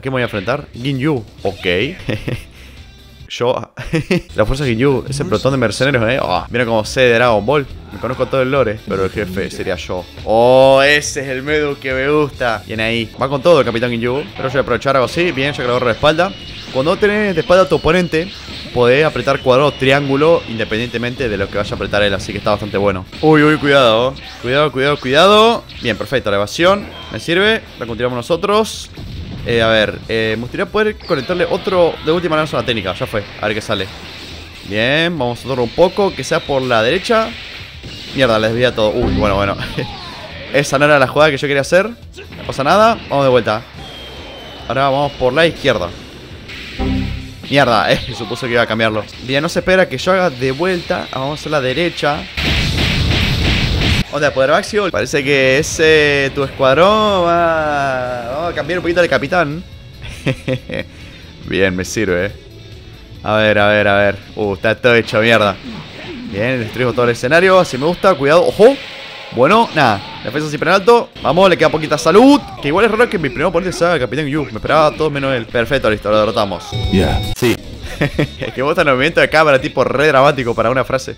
¿A qué me voy a enfrentar? Ginyu. Ok. Yo, la fuerza Ginyu, ese pelotón de mercenarios, eh. Oh, mira cómo sé de Dragon Ball. Me conozco todo el lore, pero el jefe sería yo. Oh, ese es el Medu que me gusta. Viene ahí. Va con todo el Capitán Ginyu. Pero yo voy a aprovechar algo así. Bien, ya que lo agarro de espalda. Cuando tenés de espalda a tu oponente, podés apretar cuadrado triángulo independientemente de lo que vaya a apretar él. Así que está bastante bueno. Uy, uy, cuidado. Cuidado, cuidado, cuidado. Bien, perfecto. La evasión me sirve. La continuamos nosotros. Eh, a ver, eh, me gustaría poder conectarle otro de última lanza a la técnica. Ya fue, a ver qué sale. Bien, vamos a hacerlo un poco, que sea por la derecha. Mierda, le desvía todo. Uy, bueno, bueno. Esa no era la jugada que yo quería hacer. No pasa nada, vamos de vuelta. Ahora vamos por la izquierda. Mierda, eh, supuse que iba a cambiarlo. Bien, no se espera que yo haga de vuelta. Vamos a la derecha. Onda, Poder Maxio, parece que ese tu escuadrón va... Vamos a cambiar un poquito de capitán. Bien, me sirve. Eh. A ver, a ver, a ver. Uh, está todo hecho mierda. Bien, destruimos todo el escenario. Si me gusta, cuidado. ¡Ojo! Bueno, nada. Defensa siempre en alto. Vamos, le queda poquita salud. Que igual es raro que mi primer oponente sea el Capitán Yu. Me esperaba todo menos él. Perfecto, listo, lo derrotamos. Ya. Sí. que gusta el movimiento de cámara tipo re dramático para una frase.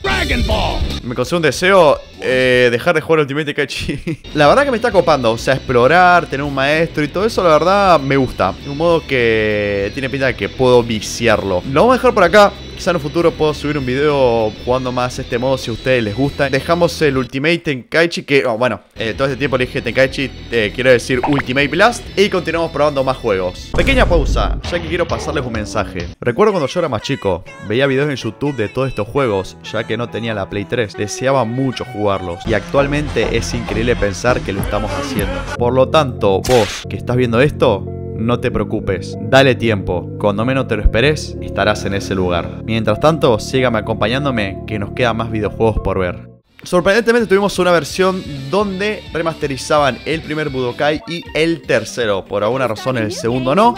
Me consigo un deseo eh, dejar de jugar Ultimate Kachi. la verdad que me está copando, o sea, explorar, tener un maestro y todo eso, la verdad me gusta. De un modo que tiene pinta de que puedo viciarlo. Lo vamos a dejar por acá. Quizá en un futuro puedo subir un video jugando más este modo si a ustedes les gusta. Dejamos el Ultimate Tenkaichi, que, oh, bueno, eh, todo este tiempo le dije Tenkaichi, eh, quiero decir Ultimate Blast. Y continuamos probando más juegos. Pequeña pausa, ya que quiero pasarles un mensaje. Recuerdo cuando yo era más chico, veía videos en YouTube de todos estos juegos, ya que no tenía la Play 3. Deseaba mucho jugarlos. Y actualmente es increíble pensar que lo estamos haciendo. Por lo tanto, vos que estás viendo esto, no te preocupes, dale tiempo, cuando menos te lo esperes, estarás en ese lugar. Mientras tanto, sígame acompañándome, que nos quedan más videojuegos por ver. Sorprendentemente tuvimos una versión donde remasterizaban el primer Budokai y el tercero. Por alguna razón el segundo no.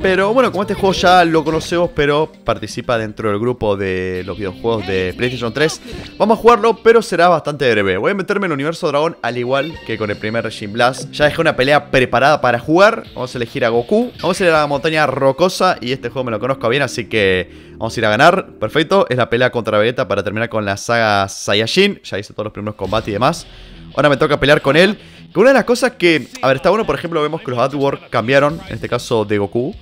Pero bueno, como este juego ya lo conocemos, pero participa dentro del grupo de los videojuegos de PlayStation 3, vamos a jugarlo, pero será bastante breve. Voy a meterme en el universo dragón al igual que con el primer Regime Blast. Ya dejé una pelea preparada para jugar. Vamos a elegir a Goku. Vamos a ir a la montaña rocosa y este juego me lo conozco bien, así que vamos a ir a ganar. Perfecto, es la pelea contra Vegeta para terminar con la saga Saiyajin. Ya hice todos los primeros combates y demás. Ahora me toca pelear con él. Que una de las cosas que, a ver, está bueno, por ejemplo, vemos que los AdWords cambiaron, en este caso de Goku.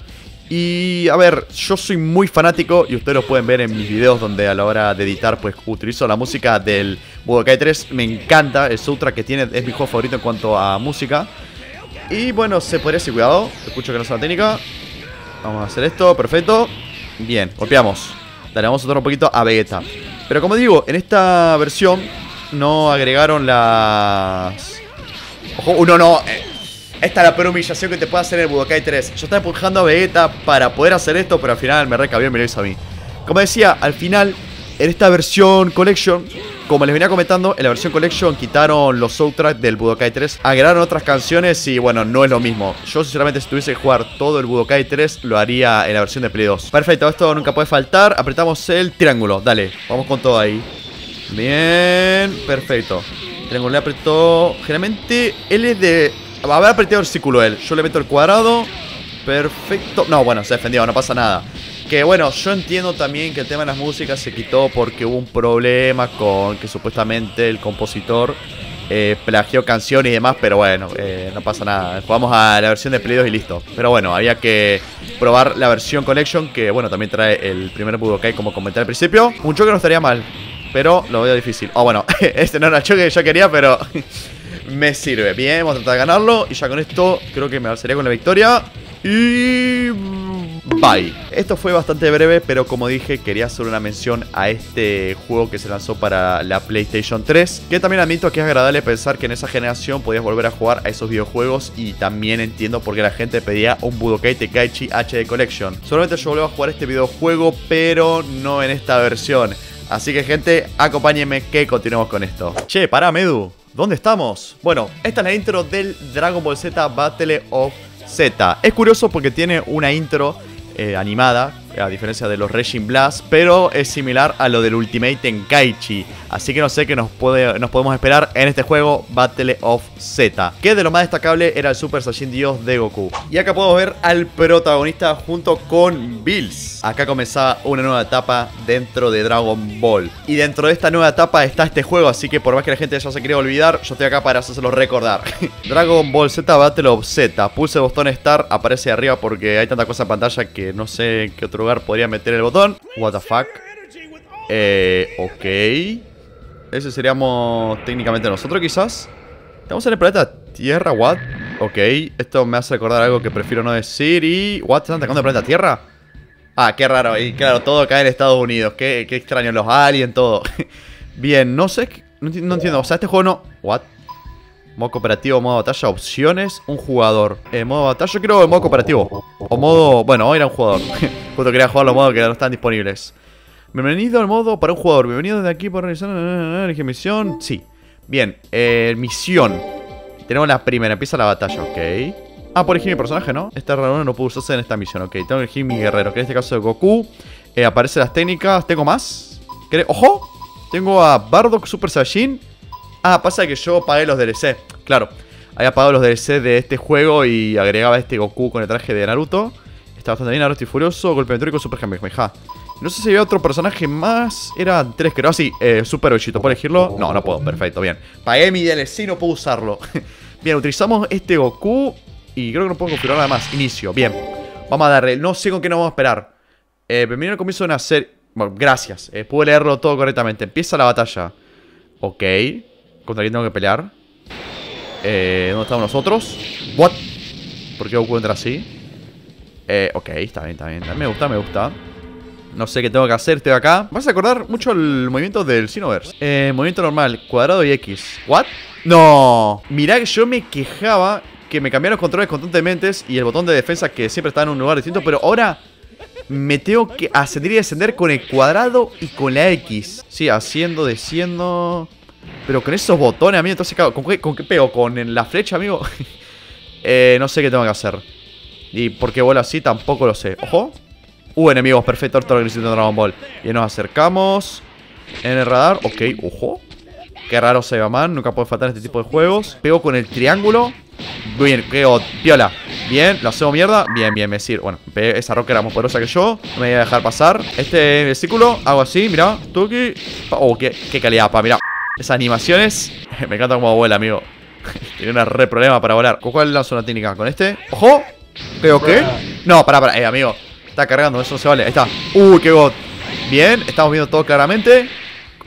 Y a ver, yo soy muy fanático y ustedes lo pueden ver en mis videos donde a la hora de editar pues utilizo la música del Budokai 3. Me encanta, el Sutra que tiene es mi juego favorito en cuanto a música. Y bueno, se podría decir, cuidado, escucho que no es la técnica. Vamos a hacer esto, perfecto. Bien, golpeamos. Dale, vamos a un poquito a Vegeta. Pero como digo, en esta versión no agregaron las Ojo, uno no. Eh, esta es la peor humillación que te puede hacer el Budokai 3. Yo estaba empujando a Vegeta para poder hacer esto, pero al final me recabió y me lo hizo a mí. Como decía, al final, en esta versión Collection, como les venía comentando, en la versión Collection quitaron los soundtracks del Budokai 3, agregaron otras canciones y bueno, no es lo mismo. Yo sinceramente si tuviese que jugar todo el Budokai 3, lo haría en la versión de Play 2. Perfecto, esto nunca puede faltar. Apretamos el triángulo, dale, vamos con todo ahí. Bien, perfecto. Triángulo le apretó. Generalmente es de. Haber apretado el círculo él. Yo le meto el cuadrado. Perfecto. No, bueno, se defendió, no pasa nada. Que bueno, yo entiendo también que el tema de las músicas se quitó porque hubo un problema con que supuestamente el compositor eh, plagió canciones y demás, pero bueno, eh, no pasa nada. Jugamos a la versión de Play 2 y listo. Pero bueno, había que probar la versión Collection, que bueno, también trae el primer Budokai como comenté al principio. Un choque no estaría mal. Pero lo veo difícil. Oh, bueno, este no era el choque que yo quería, pero me sirve. Bien, vamos a tratar de ganarlo. Y ya con esto creo que me sería con la victoria. Y... Bye. Esto fue bastante breve, pero como dije, quería hacer una mención a este juego que se lanzó para la PlayStation 3. Que también admito que es agradable pensar que en esa generación podías volver a jugar a esos videojuegos. Y también entiendo por qué la gente pedía un Budokai Tenkaichi HD Collection. Solamente yo volví a jugar este videojuego, pero no en esta versión. Así que gente, acompáñenme que continuemos con esto. Che, pará Medu, ¿dónde estamos? Bueno, esta es la intro del Dragon Ball Z Battle of Z. Es curioso porque tiene una intro eh, animada, a diferencia de los Regime Blast, pero es similar a lo del Ultimate Tenkaichi. Así que no sé qué nos, puede, nos podemos esperar en este juego Battle of Z. Que de lo más destacable era el Super Saiyan Dios de Goku. Y acá podemos ver al protagonista junto con Bills. Acá comenzaba una nueva etapa dentro de Dragon Ball. Y dentro de esta nueva etapa está este juego, así que por más que la gente ya se quería olvidar, yo estoy acá para hacérselo recordar. Dragon Ball Z Battle of Z. Pulse botón Start, aparece arriba porque hay tanta cosa en pantalla que no sé qué otro lugar podría meter el botón. What the fuck. Eh, ok. Ese seríamos técnicamente nosotros quizás. Estamos en el planeta Tierra, what? Ok, esto me hace recordar algo que prefiero no decir y... ¿What? ¿Están atacando el planeta Tierra? Ah, qué raro, y claro, todo cae en Estados Unidos Qué, qué extraño, los aliens, todo Bien, no sé, no, entiendo O sea, este juego no... ¿What? Modo cooperativo, modo batalla, opciones, un jugador eh, modo batalla, yo el modo cooperativo O modo... Bueno, era un jugador Justo quería jugar los modos que no están disponibles Bienvenido al modo para un jugador. Bienvenido desde aquí para realizar. Elige misión. Sí. Bien. Eh, misión. Tenemos la primera. Empieza la batalla. Ok. Ah, por elegir mi personaje, ¿no? Esta raro no pudo usarse en esta misión. Ok. Tengo que elegir mi guerrero. Que en este caso es Goku. Eh, aparecen las técnicas. ¿Tengo más? ¡Ojo! Tengo a Bardock Super Saiyan. Ah, pasa que yo pagué los DLC. Claro. Había pagado los DLC de este juego y agregaba este Goku con el traje de Naruto. Está bastante bien, Naruto y Furioso. Golpe meteórico, Super Kamehameha. No sé si había otro personaje más. Eran tres, creo. Ah, sí, eh, Super Bellito. ¿Puedo elegirlo? No, no puedo. Perfecto, bien. Pagué mi DLC y no puedo usarlo. bien, utilizamos este Goku. Y creo que no puedo configurar nada más. Inicio, bien. Vamos a darle. No sé con qué nos vamos a esperar. Eh, al comienzo de una serie. Bueno, gracias. Eh, pude leerlo todo correctamente. Empieza la batalla. Ok. ¿Contra quién tengo que pelear? Eh, ¿Dónde estamos nosotros? What? ¿Por qué Goku entra así? Eh, ok, está bien, está bien. Me gusta, me gusta. No sé qué tengo que hacer, estoy acá. Vas a acordar mucho el movimiento del Xenoverse. Eh, movimiento normal, cuadrado y X. ¿What? No. Mirá que yo me quejaba que me cambiaron los controles constantemente y el botón de defensa que siempre estaba en un lugar distinto, pero ahora me tengo que ascender y descender con el cuadrado y con la X. Sí, haciendo, desciendo. Pero con esos botones, amigo, entonces, ¿con qué, con qué pego? ¿Con la flecha, amigo? eh, no sé qué tengo que hacer. Y por qué vuelo así, tampoco lo sé. ¡Ojo! Uh, enemigos, perfecto, todo lo que necesito Dragon Ball. Y nos acercamos. En el radar, ok, ojo. Qué raro se va, man. Nunca puede faltar este tipo de juegos. Pego con el triángulo. Bien, pego, piola. Bien, lo hacemos mierda. Bien, bien, me sirve. Bueno, esa roca era más poderosa que yo. No me voy a dejar pasar. Este versículo, hago así, mira. Tuki. Oh, qué, qué calidad, pa, mira. Esas animaciones. Me encanta cómo vuela, amigo. Tiene una re problema para volar. ¿Con cuál lanzo una técnica? ¿Con este? ¡Ojo! ¿Qué, qué? No, pará, pará. Eh, amigo. Está cargando, eso no se vale. Ahí está. Uy, qué god. Bien, estamos viendo todo claramente.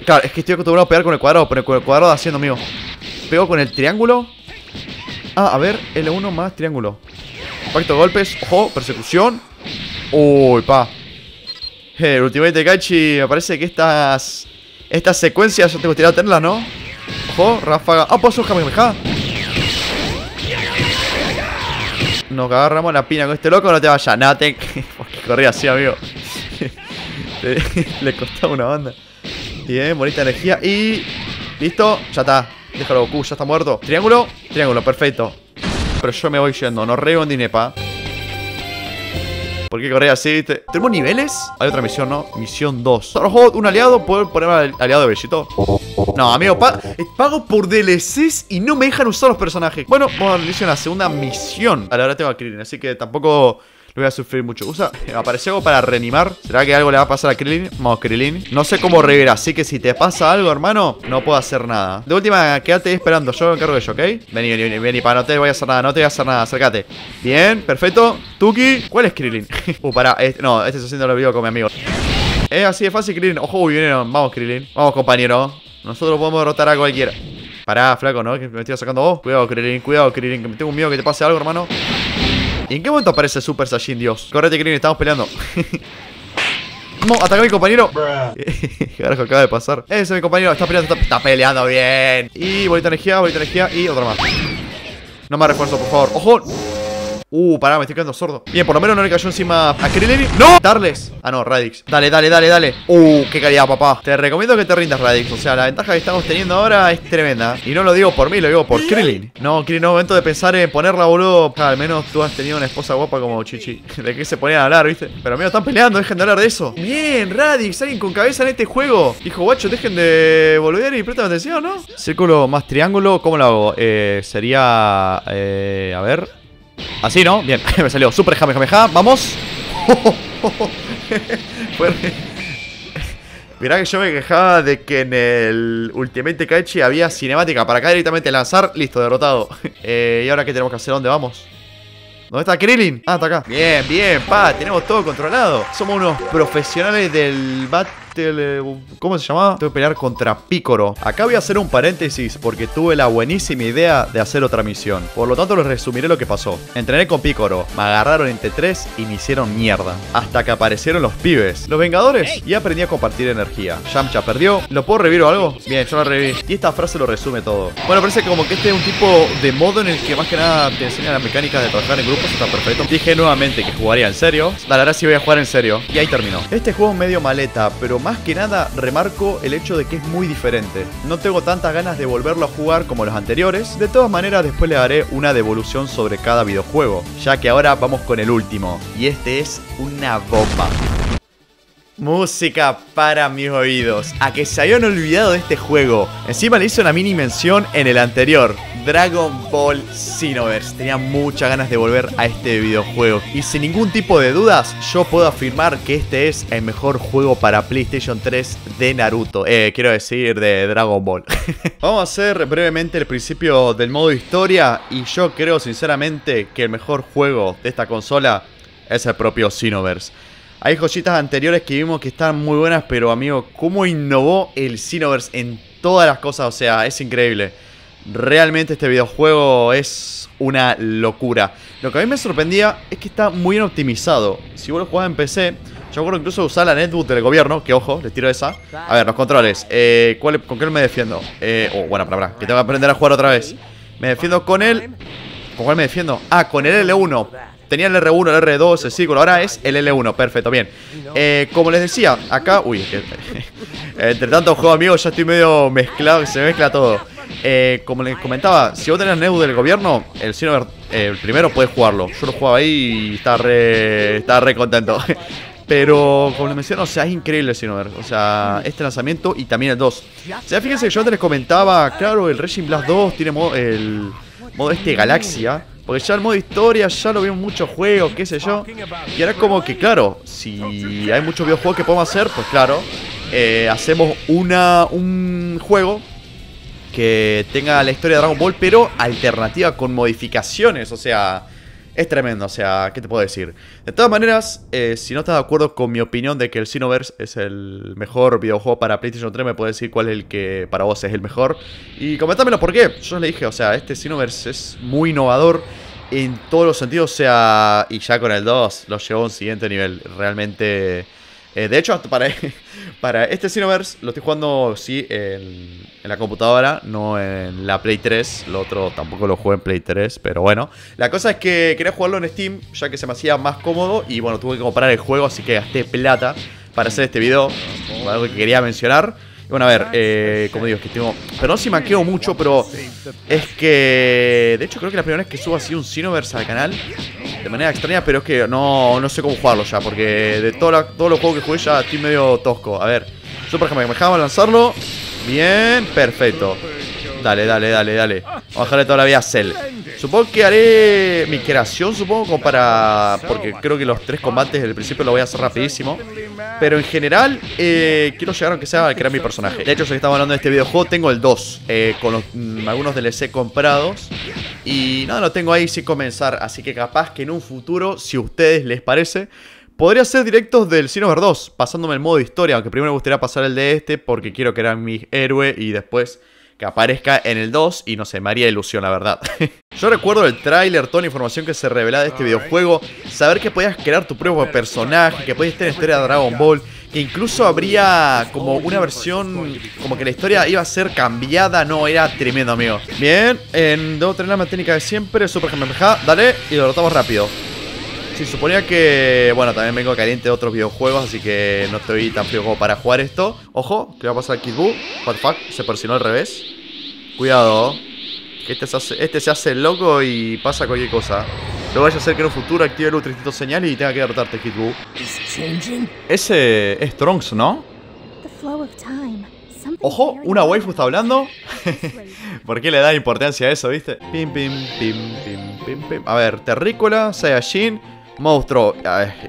Claro, es que estoy acostumbrado a pegar con el cuadrado, pero con el cuadrado haciendo, amigo. Pego con el triángulo. Ah, a ver, L1 más triángulo. Impacto golpes, ojo, persecución. Uy, pa. Eh, el Ultimate de Kaichi, me parece que estas. Estas secuencias te gustaría tenerlas, ¿no? Ojo, ráfaga. Ah, hacer Kamehameha. Nos agarramos la pina con este loco, no te vayas. Nada, te... Porque corría así, amigo. Le costaba una banda. Bien, bonita energía. Y. Listo, ya está. Déjalo, Goku, ya está muerto. Triángulo, triángulo, perfecto. Pero yo me voy yendo, no rego en Dinepa. ¿Por qué corría así? ¿Tenemos niveles? Hay otra misión, ¿no? Misión 2. Un aliado, ¿puedo poner al aliado de Bellito? No, amigo, pago por DLCs y no me dejan usar los personajes. Bueno, vamos a iniciar la segunda misión. A la hora tengo a Krillin, así que tampoco lo voy a sufrir mucho. Usa, apareció algo para reanimar. ¿Será que algo le va a pasar a Krillin? Vamos, Krillin. No sé cómo revivir, así que si te pasa algo, hermano, no puedo hacer nada. De última, quédate esperando. Yo me encargo de ello, ¿ok? Vení, vení, vení, vení, para no te voy a hacer nada, no te voy a hacer nada, acércate. Bien, perfecto. Tuki, ¿cuál es Krillin? uh, pará, este, no, este está haciendo el video con mi amigo. Es así de fácil, Krillin. Ojo, vinieron. Vamos, Krillin. Vamos, compañero. Nosotros podemos derrotar a cualquiera. Pará, flaco, ¿no? Que me estoy sacando vos. Cuidado, Krillin, cuidado, Krillin. Que me tengo miedo que te pase algo, hermano. ¿Y en qué momento aparece Super Saiyan Dios? Correte, Krillin, estamos peleando. no, ataca a mi compañero. ¿Qué carajo acaba de pasar? Ese es mi compañero, está peleando, está, peleando bien. Y bolita energía, bolita energía y otra más. No me refuerzo, por favor. ¡Ojo! Uh, pará, me estoy quedando sordo. Bien, por lo menos no le cayó encima a Krillin ¡No! Darles. Ah, no, Radix. Dale, dale, dale, dale. Uh, qué calidad, papá. Te recomiendo que te rindas, Radix. O sea, la ventaja que estamos teniendo ahora es tremenda. Y no lo digo por mí, lo digo por Krillin No, Krillin, no momento de pensar en ponerla, boludo. Al menos tú has tenido una esposa guapa como Chichi. ¿De qué se ponían a hablar, viste? Pero amigos, están peleando, dejen de hablar de eso. Bien, Radix, alguien con cabeza en este juego. Hijo guacho, dejen de volver y prestar atención, ¿no? Círculo más triángulo, ¿cómo lo hago? Eh, sería... Eh, a ver Así, ¿no? Bien, me salió Super Jamejameja, vamos Mirá que yo me quejaba de que en el Ultimate Kaichi había cinemática Para acá directamente lanzar, listo, derrotado eh, ¿Y ahora qué tenemos que hacer? ¿Dónde vamos? ¿Dónde está Krillin? Ah, está acá Bien, bien, pa, tenemos todo controlado Somos unos profesionales del Battle ¿Cómo se llamaba? Tengo que pelear contra Picoro. Acá voy a hacer un paréntesis porque tuve la buenísima idea de hacer otra misión. Por lo tanto, les resumiré lo que pasó. Entrené con Picoro, me agarraron entre tres y me hicieron mierda. Hasta que aparecieron los pibes, los Vengadores, y aprendí a compartir energía. Yamcha perdió. ¿Lo puedo revivir o algo? Bien, yo lo reviví. Y esta frase lo resume todo. Bueno, parece como que este es un tipo de modo en el que más que nada te enseña la mecánica de trabajar en grupos. Está perfecto. Dije nuevamente que jugaría en serio. Dale, ahora sí voy a jugar en serio. Y ahí terminó. Este juego es medio maleta, pero más que nada remarco el hecho de que es muy diferente. No tengo tantas ganas de volverlo a jugar como los anteriores, de todas maneras después le daré una devolución sobre cada videojuego, ya que ahora vamos con el último, y este es una bomba. Música para mis oídos. A que se habían olvidado de este juego. Encima le hice una mini mención en el anterior. Dragon Ball Xenoverse. Tenía muchas ganas de volver a este videojuego. Y sin ningún tipo de dudas, yo puedo afirmar que este es el mejor juego para PlayStation 3 de Naruto. Eh, quiero decir, de Dragon Ball. Vamos a hacer brevemente el principio del modo historia. Y yo creo sinceramente que el mejor juego de esta consola es el propio Xenoverse. Hay joyitas anteriores que vimos que están muy buenas, pero amigo, ¿cómo innovó el Xenoverse en todas las cosas? O sea, es increíble. Realmente este videojuego es una locura. Lo que a mí me sorprendía es que está muy bien optimizado. Si vos lo jugás en PC, yo acuerdo incluso usar la netbook del gobierno, que ojo, les tiro esa. A ver, los controles. Eh, ¿cuál, ¿Con qué me defiendo? Eh, oh, bueno, para, para, que tengo que aprender a jugar otra vez. Me defiendo con él. ¿Con cuál me defiendo? Ah, con el L1. Tenía el R1, el R2, el círculo. Ahora es el L1. Perfecto, bien. Eh, como les decía, acá. Uy, que, entre tanto juego amigos ya estoy medio mezclado, se mezcla todo. Eh, como les comentaba, si vos tenés Neu del gobierno, el Sinover, eh, el primero puedes jugarlo. Yo lo jugaba ahí y estaba re, estaba re contento. Pero, como les menciono, o sea, es increíble el Sinover. O sea, este lanzamiento y también el 2. O sea, fíjense que yo antes les comentaba, claro, el Regime Blast 2 tiene modo, el modo este Galaxia. Porque ya el modo historia ya lo vimos muchos juegos, qué sé yo. Y ahora como que, claro, si hay muchos videojuegos que podemos hacer, pues claro, eh, hacemos una, un juego que tenga la historia de Dragon Ball, pero alternativa con modificaciones. O sea, es tremendo. O sea, ¿qué te puedo decir? De todas maneras, eh, si no estás de acuerdo con mi opinión de que el Xenoverse es el mejor videojuego para PlayStation 3, me puedes decir cuál es el que para vos es el mejor. Y comentámelo por qué. Yo le dije, o sea, este Xenoverse es muy innovador en todos los sentidos. O sea, y ya con el 2 lo llevó a un siguiente nivel. Realmente eh, de hecho, para, para este Xenoverse lo estoy jugando, sí, en, la computadora, no en la Play 3. Lo otro tampoco lo juego en Play 3, pero bueno. La cosa es que quería jugarlo en Steam, ya que se me hacía más cómodo. Y bueno, tuve que comprar el juego, así que gasté plata para hacer este video. Algo que quería mencionar. Bueno, a ver, eh, como digo, es que tengo... Perdón si maqueo mucho, pero es que... De hecho, creo que la primera vez que subo así un Xenoverse al canal de manera extraña, pero es que no, no sé cómo jugarlo ya, porque de todos los juegos que jugué ya estoy medio tosco. A ver, yo por ejemplo, me dejaba lanzarlo. Bien, perfecto. Dale, dale, dale, dale. Vamos a dejarle toda la vida a Cell. Supongo que haré mi creación, supongo, como para... Porque creo que los tres combates del principio lo voy a hacer rapidísimo. Pero en general, eh, quiero llegar aunque sea a crear mi personaje. De hecho, si estamos hablando de este videojuego, tengo el 2. Eh, con los, mm, algunos DLC comprados. Y nada, lo tengo ahí sin comenzar. Así que capaz que en un futuro, si a ustedes les parece... Podría ser directos del Xenover 2, pasándome el modo historia, aunque primero me gustaría pasar el de este porque quiero crear mi héroe y después que aparezca en el 2 y no sé, me haría ilusión, la verdad. Yo recuerdo el tráiler, toda la información que se revelaba de este videojuego, saber que podías crear tu propio personaje, que podías tener historia de Dragon Ball, que incluso habría como una versión, como que la historia iba a ser cambiada, no, era tremendo, amigo. Bien, en, debo tener la mecánica de siempre, Super GMPG, dale, y lo rotamos rápido. Sí, suponía que, bueno, también vengo caliente de otros videojuegos, así que no estoy tan frío como para jugar esto. Ojo, ¿qué va a pasar a Kid Buu? What the fuck, se persinó al revés. Cuidado, que este se, hace, este se hace loco y pasa cualquier cosa. Lo vaya a hacer que en un futuro active el ultra señal y tenga que derrotarte, Kid Buu. Ese es Trunks, ¿no? Ojo, una waifu está hablando. ¿Por qué le da importancia a eso, viste? Pim, pim, pim, pim, pim, pim. A ver, Terrícola, Saiyajin, Monstruo.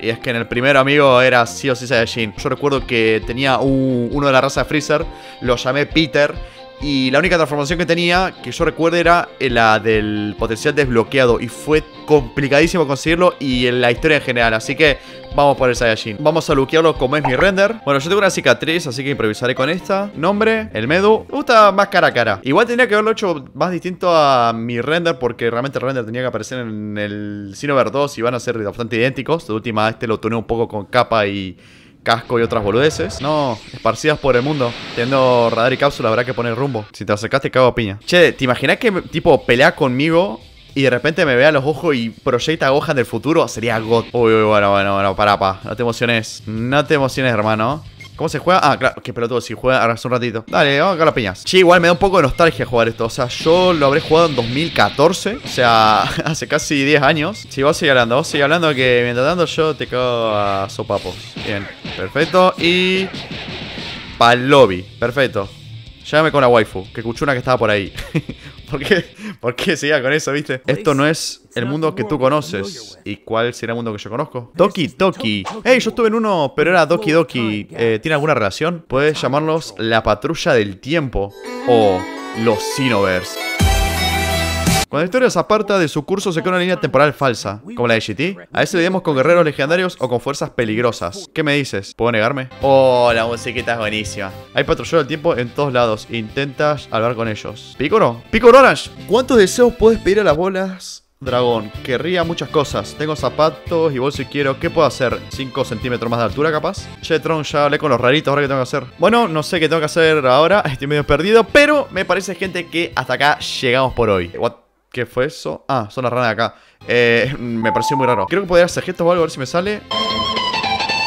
Y es que en el primero, amigo, era sí o sí Saiyajin. Yo recuerdo que tenía uno de la raza Freezer, lo llamé Peter. Y la única transformación que tenía, que yo recuerdo, era la del potencial desbloqueado. Y fue complicadísimo conseguirlo y en la historia en general. Así que vamos por el Saiyajin. Vamos a luquearlo como es mi render. Bueno, yo tengo una cicatriz, así que improvisaré con esta. Nombre, el Medu. Me gusta más cara a cara. Igual tendría que haberlo hecho más distinto a mi render, porque realmente el render tenía que aparecer en el Xenover 2 y van a ser bastante idénticos. De última, este lo tuneé un poco con capa y casco y otras boludeces. No, esparcidas por el mundo. Teniendo radar y cápsula, habrá que poner rumbo. Si te acercaste, cago a piña. Che, ¿te imaginas que tipo pelea conmigo y de repente me vea los ojos y proyecta Gohan del futuro? Sería God. Uy, uy, bueno, bueno, bueno, para, pa. No te emociones. No te emociones, hermano. ¿Cómo se juega? Ah, claro, qué pelotudo, si juega ahora hace un ratito. Dale, vamos a cagar las piñas. Sí, igual me da un poco de nostalgia jugar esto. O sea, yo lo habré jugado en 2014. O sea, hace casi 10 años. Sí, vos sigue hablando, vos sigue hablando que mientras tanto yo te cago a sopapo. Bien, perfecto. Y. Pal lobby, perfecto. Llámame con la waifu, que una que estaba por ahí. ¿Por qué? ¿Por qué siga con eso, viste? Esto no es el mundo que tú conoces. ¿Y cuál será el mundo que yo conozco? Doki Doki. Hey, yo estuve en uno, pero era Doki Doki. Eh, ¿Tiene alguna relación? Puedes llamarlos la patrulla del tiempo o los Sinovers. Cuando la historia se aparta de su curso se crea una línea temporal falsa, como la de GT. A veces le damos con guerreros legendarios o con fuerzas peligrosas. ¿Qué me dices? ¿Puedo negarme? Oh, la musiquita es buenísima. Hay patrulleros del tiempo en todos lados. Intentas hablar con ellos. ¿Picoro? ¿Picoro Orange? ¿Cuántos deseos puedes pedir a las bolas Dragón, querría muchas cosas. Tengo zapatos y bolso y quiero. ¿Qué puedo hacer? ¿5 centímetros más de altura, capaz? Che, Tron, ya hablé con los raritos. ¿Ahora qué tengo que hacer? Bueno, no sé qué tengo que hacer ahora. Estoy medio perdido. Pero me parece, gente, que hasta acá llegamos por hoy. What? ¿Qué fue eso? Ah, son las ranas de acá. Eh, me pareció muy raro. Creo que podría hacer gestos o algo, a ver si me sale.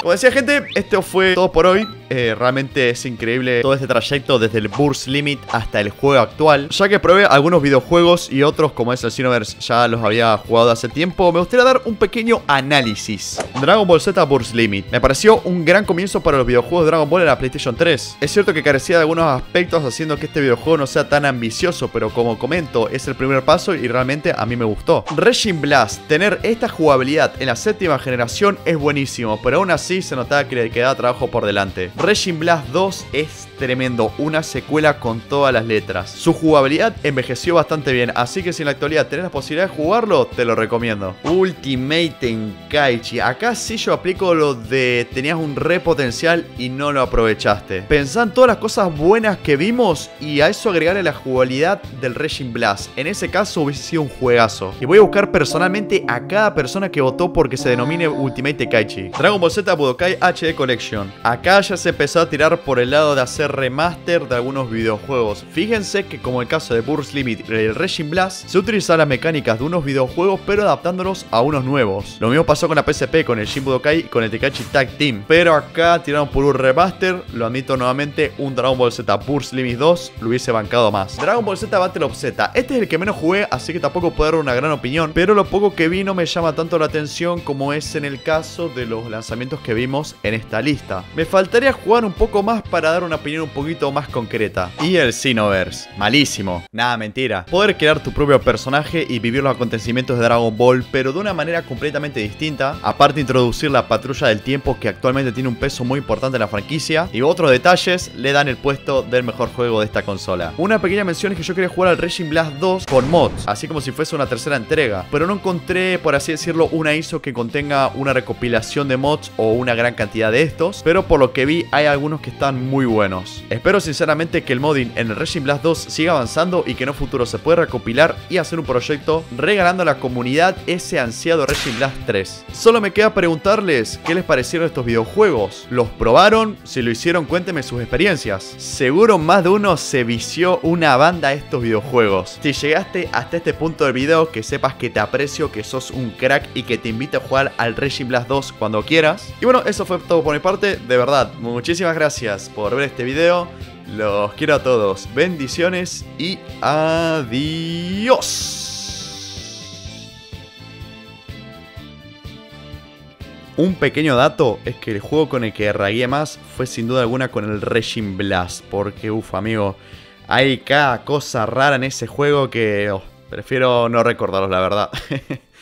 Como decía gente, esto fue todo por hoy. Eh, realmente es increíble todo este trayecto desde el Burst Limit hasta el juego actual. Ya que probé algunos videojuegos y otros como es el Xenoverse ya los había jugado hace tiempo, me gustaría dar un pequeño análisis. Dragon Ball Z Burst Limit. Me pareció un gran comienzo para los videojuegos de Dragon Ball en la PlayStation 3. Es cierto que carecía de algunos aspectos haciendo que este videojuego no sea tan ambicioso, pero como comento, es el primer paso y realmente a mí me gustó. Regime Blast, tener esta jugabilidad en la séptima generación es buenísimo, pero aún así se notaba que le quedaba trabajo por delante. Regime Blast 2 es tremendo, una secuela con todas las letras. Su jugabilidad envejeció bastante bien, así que si en la actualidad tenés la posibilidad de jugarlo, te lo recomiendo. Ultimate Tenkaichi, acá sí yo aplico lo de tenías un re potencial y no lo aprovechaste. Pensá en todas las cosas buenas que vimos y a eso agregarle la jugabilidad del Regime Blast. En ese caso hubiese sido un juegazo. Y voy a buscar personalmente a cada persona que votó porque se denomine Ultimate Tenkaichi. Dragon Ball Z Budokai HD Collection. Acá ya se empezó a tirar por el lado de hacer remaster de algunos videojuegos. Fíjense que como el caso de Burst Limit y el Regime Blast, se utilizan las mecánicas de unos videojuegos pero adaptándolos a unos nuevos. Lo mismo pasó con la PSP, con el Shin Budokai y con el Tenkaichi Tag Team. Pero acá tiraron por un remaster, lo admito nuevamente, un Dragon Ball Z Burst Limit 2 lo hubiese bancado más. Dragon Ball Z Battle of Z, este es el que menos jugué, así que tampoco puedo dar una gran opinión, pero lo poco que vi no me llama tanto la atención como es en el caso de los lanzamientos que vimos en esta lista. Me faltaría jugar un poco más para dar una opinión un poquito más concreta. Y el Xenoverse, malísimo. Nada, mentira. Poder crear tu propio personaje y vivir los acontecimientos de Dragon Ball, pero de una manera completamente distinta. Aparte introducir la patrulla del tiempo que actualmente tiene un peso muy importante en la franquicia. Y otros detalles le dan el puesto del mejor juego de esta consola. Una pequeña mención es que yo quería jugar al Regime Blast 2 con mods, así como si fuese una tercera entrega. Pero no encontré, por así decirlo, una ISO que contenga una recopilación de mods o una gran cantidad de estos. Pero por lo que vi hay algunos que están muy buenos. Espero sinceramente que el modding en el Regime Blast 2 siga avanzando y que en un futuro se pueda recopilar y hacer un proyecto regalando a la comunidad ese ansiado Regime Blast 3. Solo me queda preguntarles qué les parecieron estos videojuegos. ¿Los probaron? Si lo hicieron, cuéntenme sus experiencias. Seguro más de uno se vició una banda a estos videojuegos. Si llegaste hasta este punto del video, que sepas que te aprecio, que sos un crack y que te invito a jugar al Regime Blast 2 cuando quieras. Y bueno, eso fue todo por mi parte. De verdad, muchísimas gracias por ver este video los quiero a todos. Bendiciones y adiós. Un pequeño dato es que el juego con el que ragué más fue sin duda alguna con el Regime Blast. Porque, uff, amigo, hay cada cosa rara en ese juego que oh, prefiero no recordaros, la verdad.